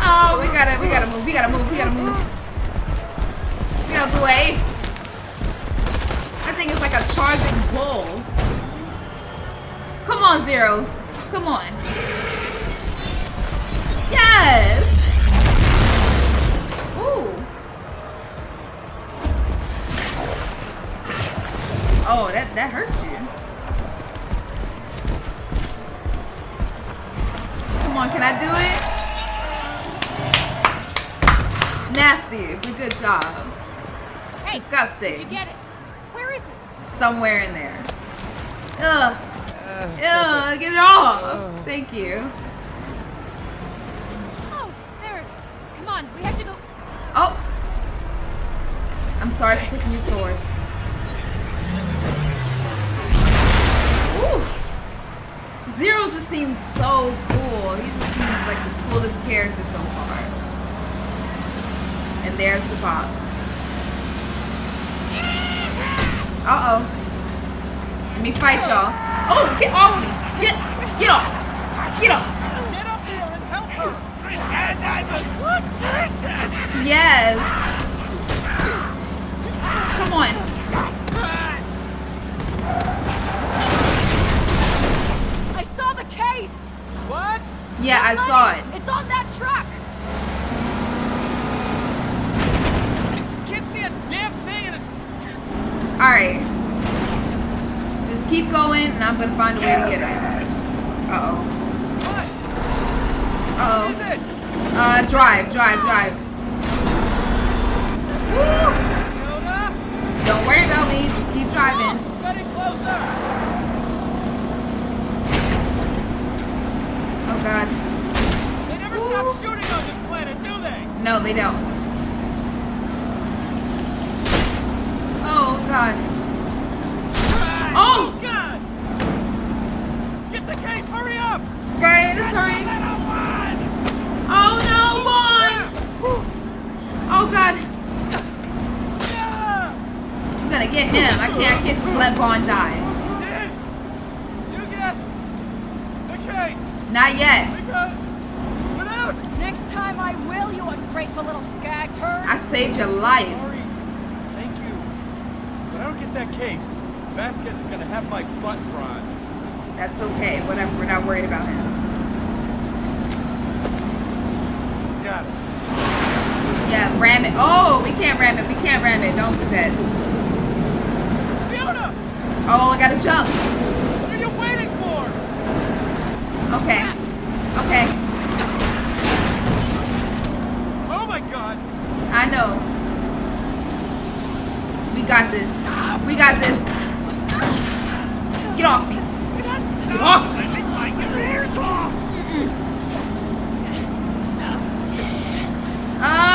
Oh, we gotta, we gotta move, we gotta move, we gotta move. Get out the way. I think it's like a charging bull. Come on, Zer0. Come on. Yes! Ooh. Oh, that, that hurts you. Come on, can I do it? Nasty, but good job. Hey, Disgusting. Did you get it? Where is it? Somewhere in there. Ugh. Ugh, get it off. Thank you. Oh, there it is. Come on, we have to go. Oh. I'm sorry for taking your sword. Ooh. Zer0 just seems so cool. He just seems like the coolest character so far. And there's the box. Uh oh. Let me fight y'all. Oh, get off me! Get, get off! Get off! Get up here and help her! Yes. Come on. I saw the case! What? Yeah, I saw it. It's on that truck! Can't see a damn thing in his... Alright. Just keep going and I'm gonna find a way to get it. Uh oh. What? Uh What is oh. it? Uh, drive, drive, drive. Woo! Don't worry about me, just keep driving. Getting closer! Oh god. They never stop shooting on this planet, do they? No, they don't. Oh god. Oh! God! Get the case, hurry up! Brian, hurry. Oh no, Vaughn! Oh god. I'm gonna get him. I can't I can't just let Vaughn die. Did you get the case? Not yet. Because without Next time I will, you ungrateful little skag turd! I saved your life. Sorry. Thank you. But I don't get that case. Vasquez is gonna have my butt bronzed. That's okay. Whatever. We're not worried about him. Got it. Yeah, ram it. Oh, we can't ram it. We can't ram it. Don't do that. Fiona! Oh, I gotta jump. What are you waiting for? Okay. Okay. Oh my god! I know. We got this. We got this. Get off me. Get off me. Mm-mm. Ah.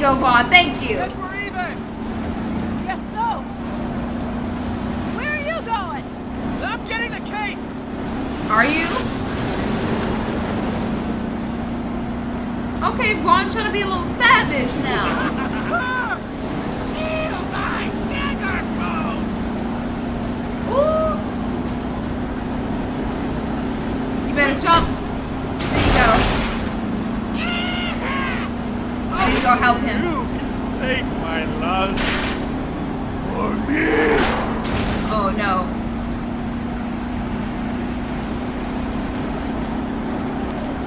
Go, Vaughn. Thank you. Yes, we're even! Yes, so! Where are you going? I'm getting the case! Are you? Okay, Vaughn trying to be a little savage now. Ah! Ooh. You better jump. There you go. I need to go help him. Save my love. Oh no.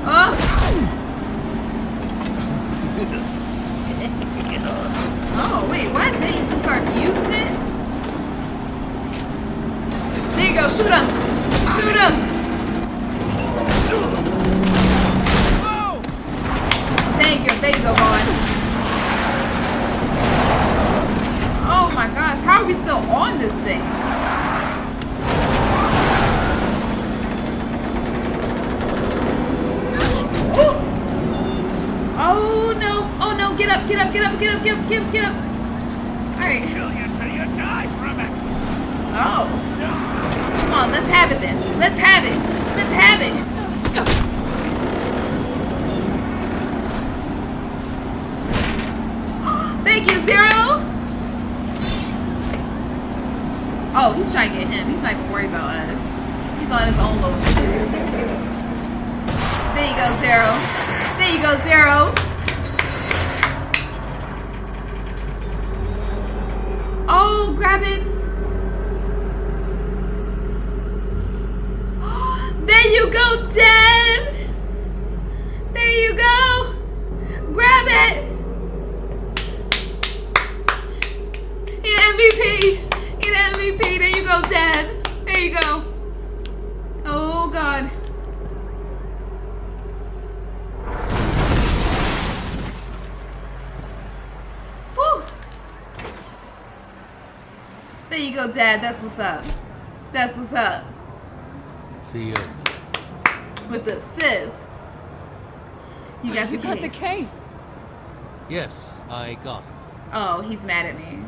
Oh! up, get up, get up, get up, get up, get up, get up. Alright. Oh. Come on, let's have it then. Let's have it. Let's have it. Thank you, Zero. Oh, he's trying to get him. He's not even worried about us. He's on his own little mission. There you go, Zer0. There you go, Zer0. Grab it. There you go, Dad. There you go. Dad. That's what's up. That's what's up. Fiona. With the assist. You got the You case. got the case. Yes, I got it. Oh, he's mad at me.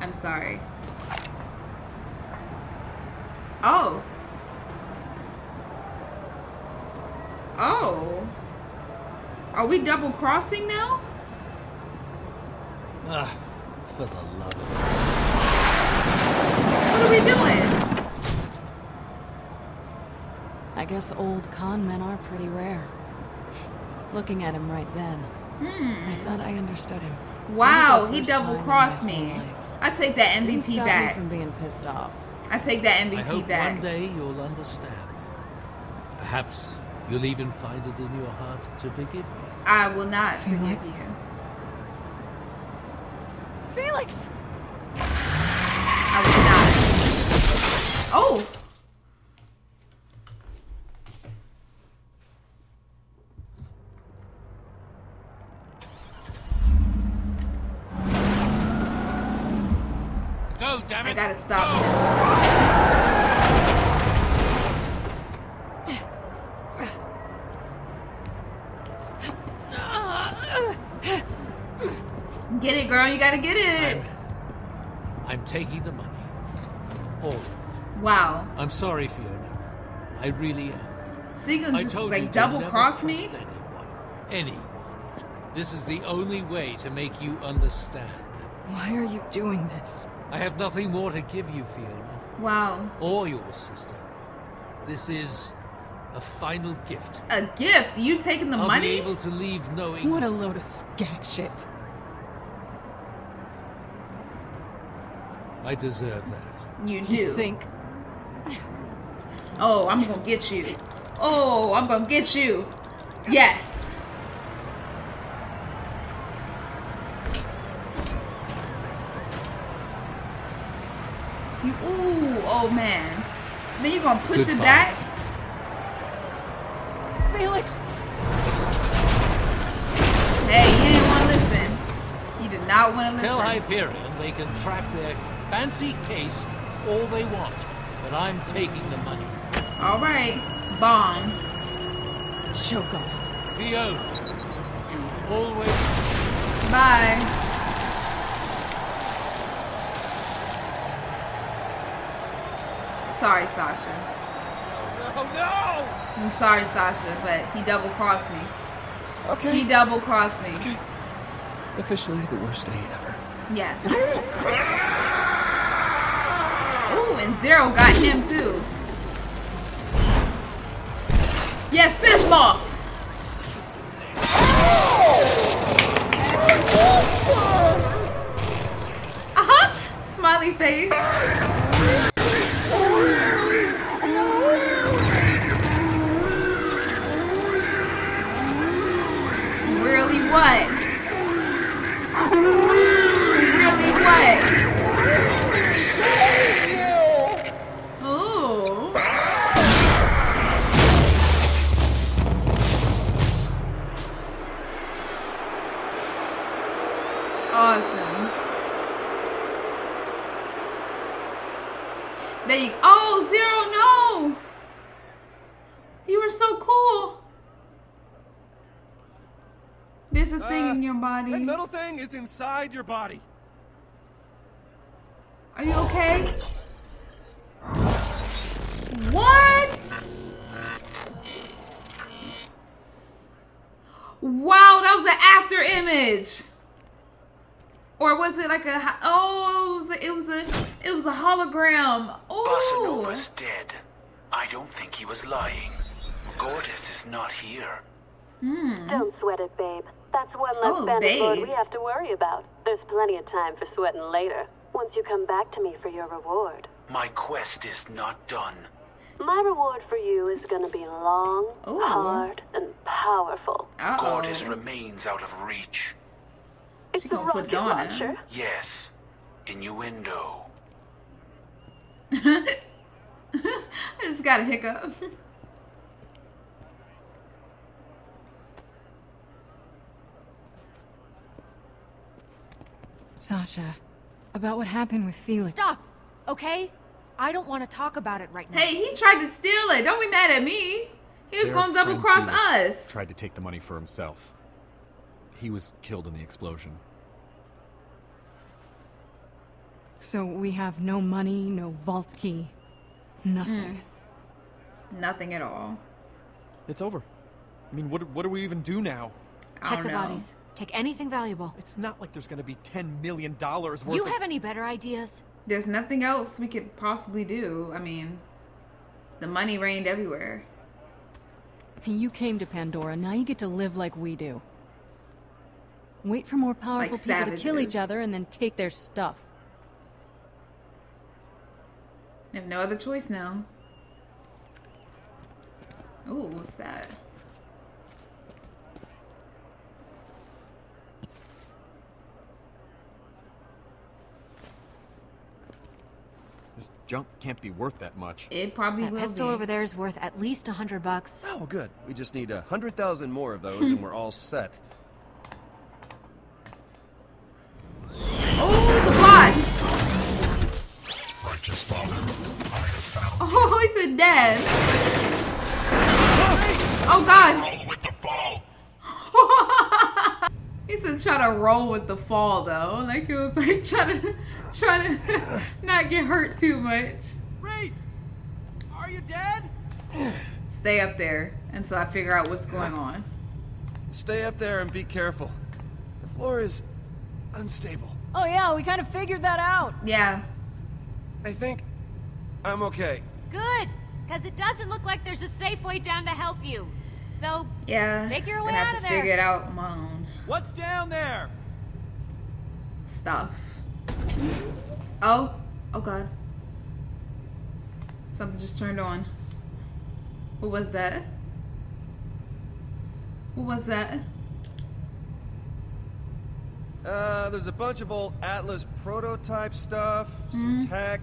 I'm sorry. Oh. Oh. Are we double crossing now? Ah, for the love of What are we doing? I guess old con men are pretty rare. Looking at him right then, Hmm. I thought I understood him. Wow, he double crossed me. I take that Didn't MVP stop me back. from being pissed off. I take that I MVP hope back. one day you'll understand. Perhaps you'll even find it in your heart to forgive me. I will not forgive Felix. you. Felix! I will not. Oh. Go, damn it! I gotta stop. Get it, girl. You gotta get it. Taking the money. All. Wow. I'm sorry, Fiona. I really am. So you can just like double cross me? Anyone. Anyone. This is the only way to make you understand. Why are you doing this? I have nothing more to give you, Fiona. Wow. Or your sister. This is a final gift. A gift? You taking the I'll money? be able to leave knowing. What a load of scat shit. I deserve that. You do. think? Oh, I'm gonna get you. Oh, I'm gonna get you. Yes. You, ooh, oh man. Then you're gonna push it back? Felix! Hey, you didn't want to listen. You did not want to listen. Tell listen. Hyperion they can track their fancy case all they want, but I'm taking the money. All right, bomb. Choke on it. Fiona, you always. Bye. Sorry, Sasha. Oh no! I'm sorry, Sasha, but he double crossed me. Okay. He double crossed me. Officially the worst day ever. Yes. Ooh, and Zer0 got him too. Yes, finish him off. Uh huh. Smiley face. Body. That metal thing is inside your body. Are you okay? What? Wow, that was an after image. Or was it like a oh? It was a, it was a it was a hologram. Oh, Nova's dead. I don't think he was lying. Gortys is not here. Hmm. Don't sweat it, babe. That's one less Oh, bandit lord babe. we have to worry about. There's plenty of time for sweating later, once you come back to me for your reward. My quest is not done. My reward for you is gonna be long, Ooh. hard, and powerful. Gortys remains out of reach. It's She a gonna put it rocket on him. launcher. Yes. Innuendo. I just got a hiccup. Sasha, about what happened with Felix. Stop, okay? I don't want to talk about it right now. Hey, he tried to steal it. Don't be mad at me. He was Their gonna double cross Felix us. Tried to take the money for himself. He was killed in the explosion. So we have no money, no vault key, nothing. Hmm. Nothing at all. It's over. I mean, what what do we even do now? Check the bodies. Take anything valuable. It's not like there's gonna be ten million dollars worth. You of... have any better ideas? There's nothing else we could possibly do. I mean, the money rained everywhere. You came to Pandora, now you get to live like we do. Wait for more powerful Like people to kill each other and then take their stuff. We have no other choice now. Ooh, what's that? Junk can't be worth that much. It probably That will pistol be. over there is worth at least a hundred bucks. Oh, good. We just need a hundred thousand more of those, and we're all set. Oh, the bot! Righteous Father, I have found Oh, he's said dead. Oh God! Roll with the fall. He said try to roll with the fall though. Like he was like trying to trying to not get hurt too much. Rhys, are you dead? Stay up there until I figure out what's going on. Stay up there and be careful. The floor is unstable. Oh yeah, we kind of figured that out. Yeah. I think I'm okay. Good, because it doesn't look like there's a safe way down to help you. So, Yeah. figure a Gonna way have out to of there. figure it out on my own What's down there? stuff. Oh, oh God. Something just turned on. What was that? What was that? Uh, there's a bunch of old Atlas prototype stuff, some Mhm. tech.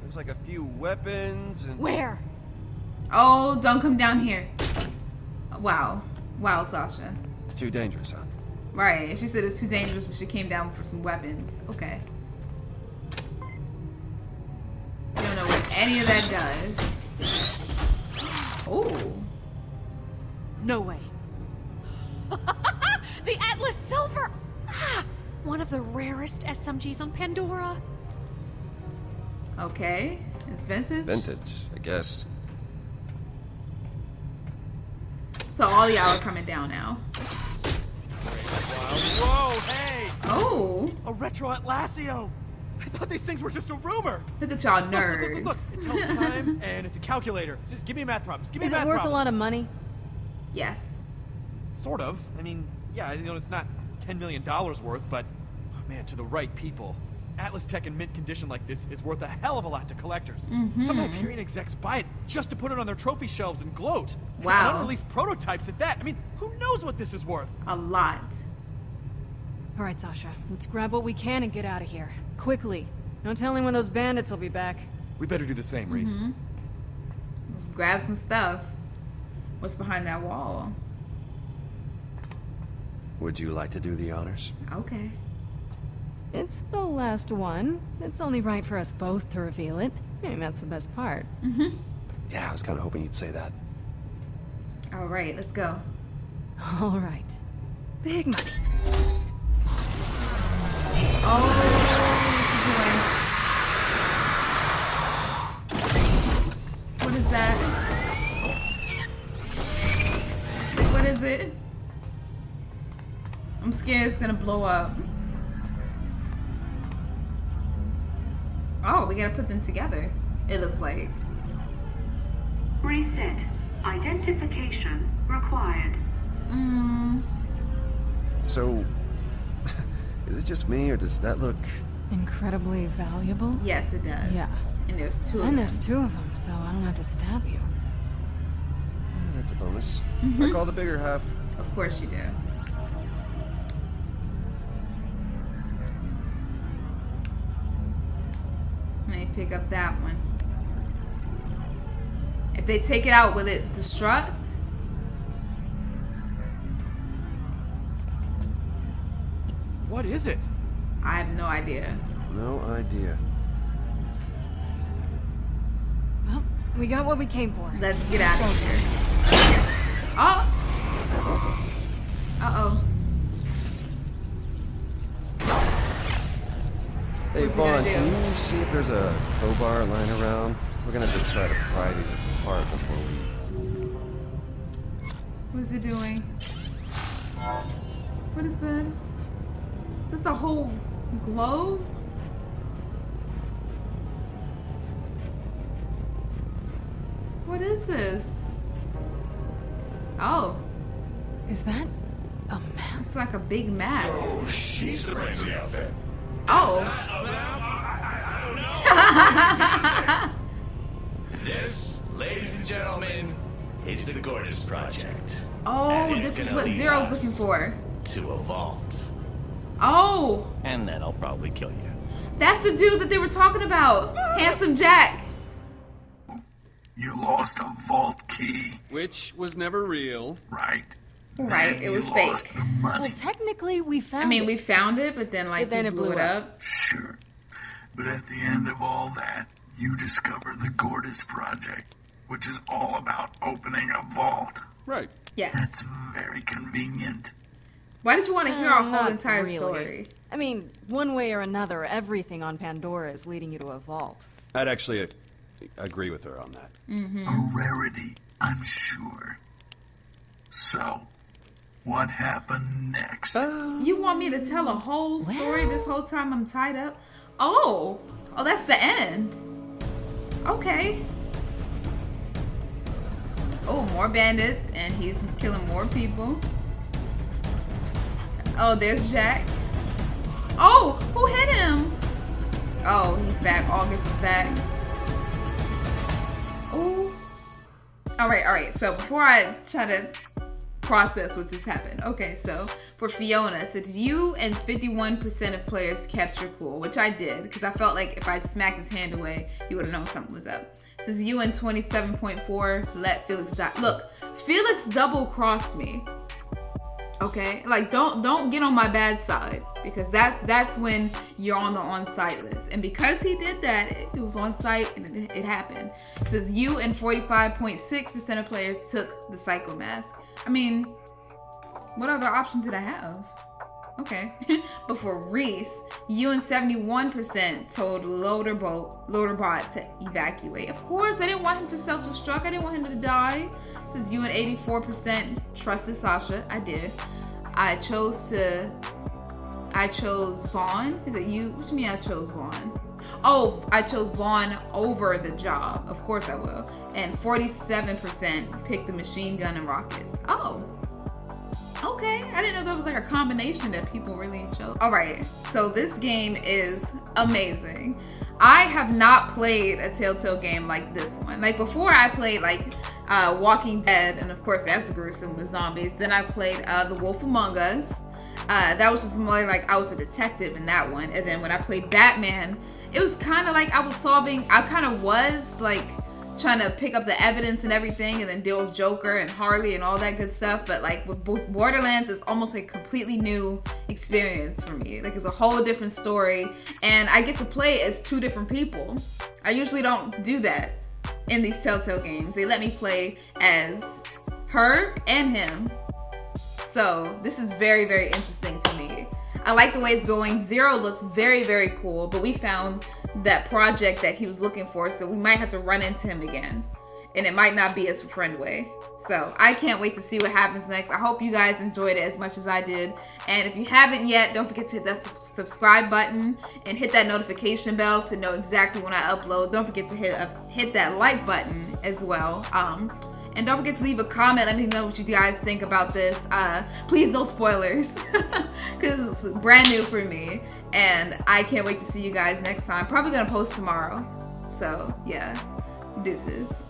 There's like a few weapons and. Where? Oh, don't come down here. Wow. Wow, Sasha. Too dangerous, huh? Right. She said it was too dangerous, but she came down for some weapons. Okay. You don't know what any of that does. Oh. No way. the Atlas Silver! Ah, one of the rarest SMGs on Pandora. Okay. It's vintage. Vintage, I guess. So all y'all are coming down now. Whoa, hey! Oh. A retro Atlasio! I thought these things were just a rumor. Look at y'all Look, look, look, look, look. nerds. It tells time and it's a calculator. Just give me a math problem. Just give me Is a it worth problem. a lot of money? Yes. Sort of. I mean, yeah, you know, it's not $10 million worth, but oh, man, to the right people. Atlas Tech in mint condition like this is worth a hell of a lot to collectors. Some Mhm. Hyperion execs buy it just to put it on their trophy shelves and gloat. Wow. And unreleased prototypes at that. I mean, who knows what this is worth? A lot. All right, Sasha, let's grab what we can and get out of here. Quickly. No telling when those bandits will be back. We better do the same, Rhys. Mhm. Let's grab some stuff. What's behind that wall? Would you like to do the honors? Okay. It's the last one. It's only right for us both to reveal it. I mean, that's the best part. Mm-hmm. Yeah, I was kind of hoping you'd say that. All right, let's go. All right. Big money. Oh, what is that? What is it? I'm scared it's gonna blow up. Oh, we gotta put them together. It looks like. Reset. Identification required. Mm. So, is it just me, or does that look... Incredibly valuable? Yes, it does. Yeah. And there's two of And them. there's two of them, so I don't have to stab you. Yeah, that's a bonus. Mhm. I call the bigger half. Of course you do. Let me pick up that one. If they take it out, will it destruct? What is it? I have no idea. No idea. Well, we got what we came for. Let's get out of here. Oh! Uh-oh. Hey, What's he gonna Vaughn, can you see if there's a crowbar lying around? We're gonna have to try to pry these apart before we... What's it doing? What is that? Is that the whole globe? What is this? Oh. Is that a map? It's like a big map. So she's the brains of the outfit. Oh. This, ladies and gentlemen, is the Gortys Project. Oh, this is what Zer0's looking for. To a vault. Oh, And then I'll probably kill you. that's the dude that they were talking about. Handsome Jack. You lost a vault key. Which was never real. Right. Right, it was fake. Well, technically, we found I mean, it. we found it, but then like But then they it blew, blew it up. up. Sure. But at the end of all that, you discover the Gortys Project, which is all about opening a vault. Right. Yes. That's very convenient. Why did you want to hear Uh, our whole entire really. story? I mean, one way or another, everything on Pandora is leading you to a vault. I'd actually uh, agree with her on that. Mm-hmm. A rarity, I'm sure. So, what happened next? You want me to tell a whole story this whole time I'm tied up? Oh, oh, that's the end. Okay. Oh, more bandits, and he's killing more people. Oh, there's Jack. Oh, who hit him? Oh, he's back. August is back. Oh. All right, all right. So before I try to process what just happened. Okay, so for Fiona, it says you and 51% of players kept your cool, which I did because I felt like if I smacked his hand away, he would have known something was up. It says you and 27.4 let Felix die. Look, Felix double crossed me. Okay, like don't don't get on my bad side because that that's when you're on the on site list. And because he did that, it, was on site and it, it happened. Says you and 45.6% of players took the psycho mask. I mean, what other option did I have? Okay. but for Rhys, you and 71% told Loaderbot, Loaderbot to evacuate. Of course, I didn't want him to self-destruct. I didn't want him to die. Since you and 84% trusted Sasha, I did. I chose to. I chose Vaughn. Is it you? What do you mean I chose Vaughn? Oh, I chose Vaughn over the job. Of course I will. And 47% picked the machine gun and rockets. Oh. Okay, I didn't know that was like a combination that people really chose. All right, so this game is amazing. I have not played a Telltale game like this one. Like before, I played like uh, Walking Dead, and of course that's gruesome with zombies. Then I played uh, The Wolf Among Us. Uh, that was just more like I was a detective in that one. And then when I played Batman, it was kind of like I was solving. I kind of was like trying to pick up the evidence and everything and then deal with Joker and Harley and all that good stuff. But like with Borderlands, it's almost a completely new experience for me. Like it's a whole different story and I get to play as two different people. I usually don't do that in these Telltale games. They let me play as her and him. So this is very, very interesting to me. I like the way it's going. Zer0 looks very, very cool, but we found that project that he was looking for, so we might have to run into him again. And it might not be as friend way. So I can't wait to see what happens next. I hope you guys enjoyed it as much as I did. And if you haven't yet, don't forget to hit that subscribe button and hit that notification bell to know exactly when I upload. Don't forget to hit uh, hit that like button as well. Um, and don't forget to leave a comment. Let me know what you guys think about this. Uh, please no spoilers because it's brand new for me. And I can't wait to see you guys next time. Probably gonna post tomorrow. So yeah, deuces.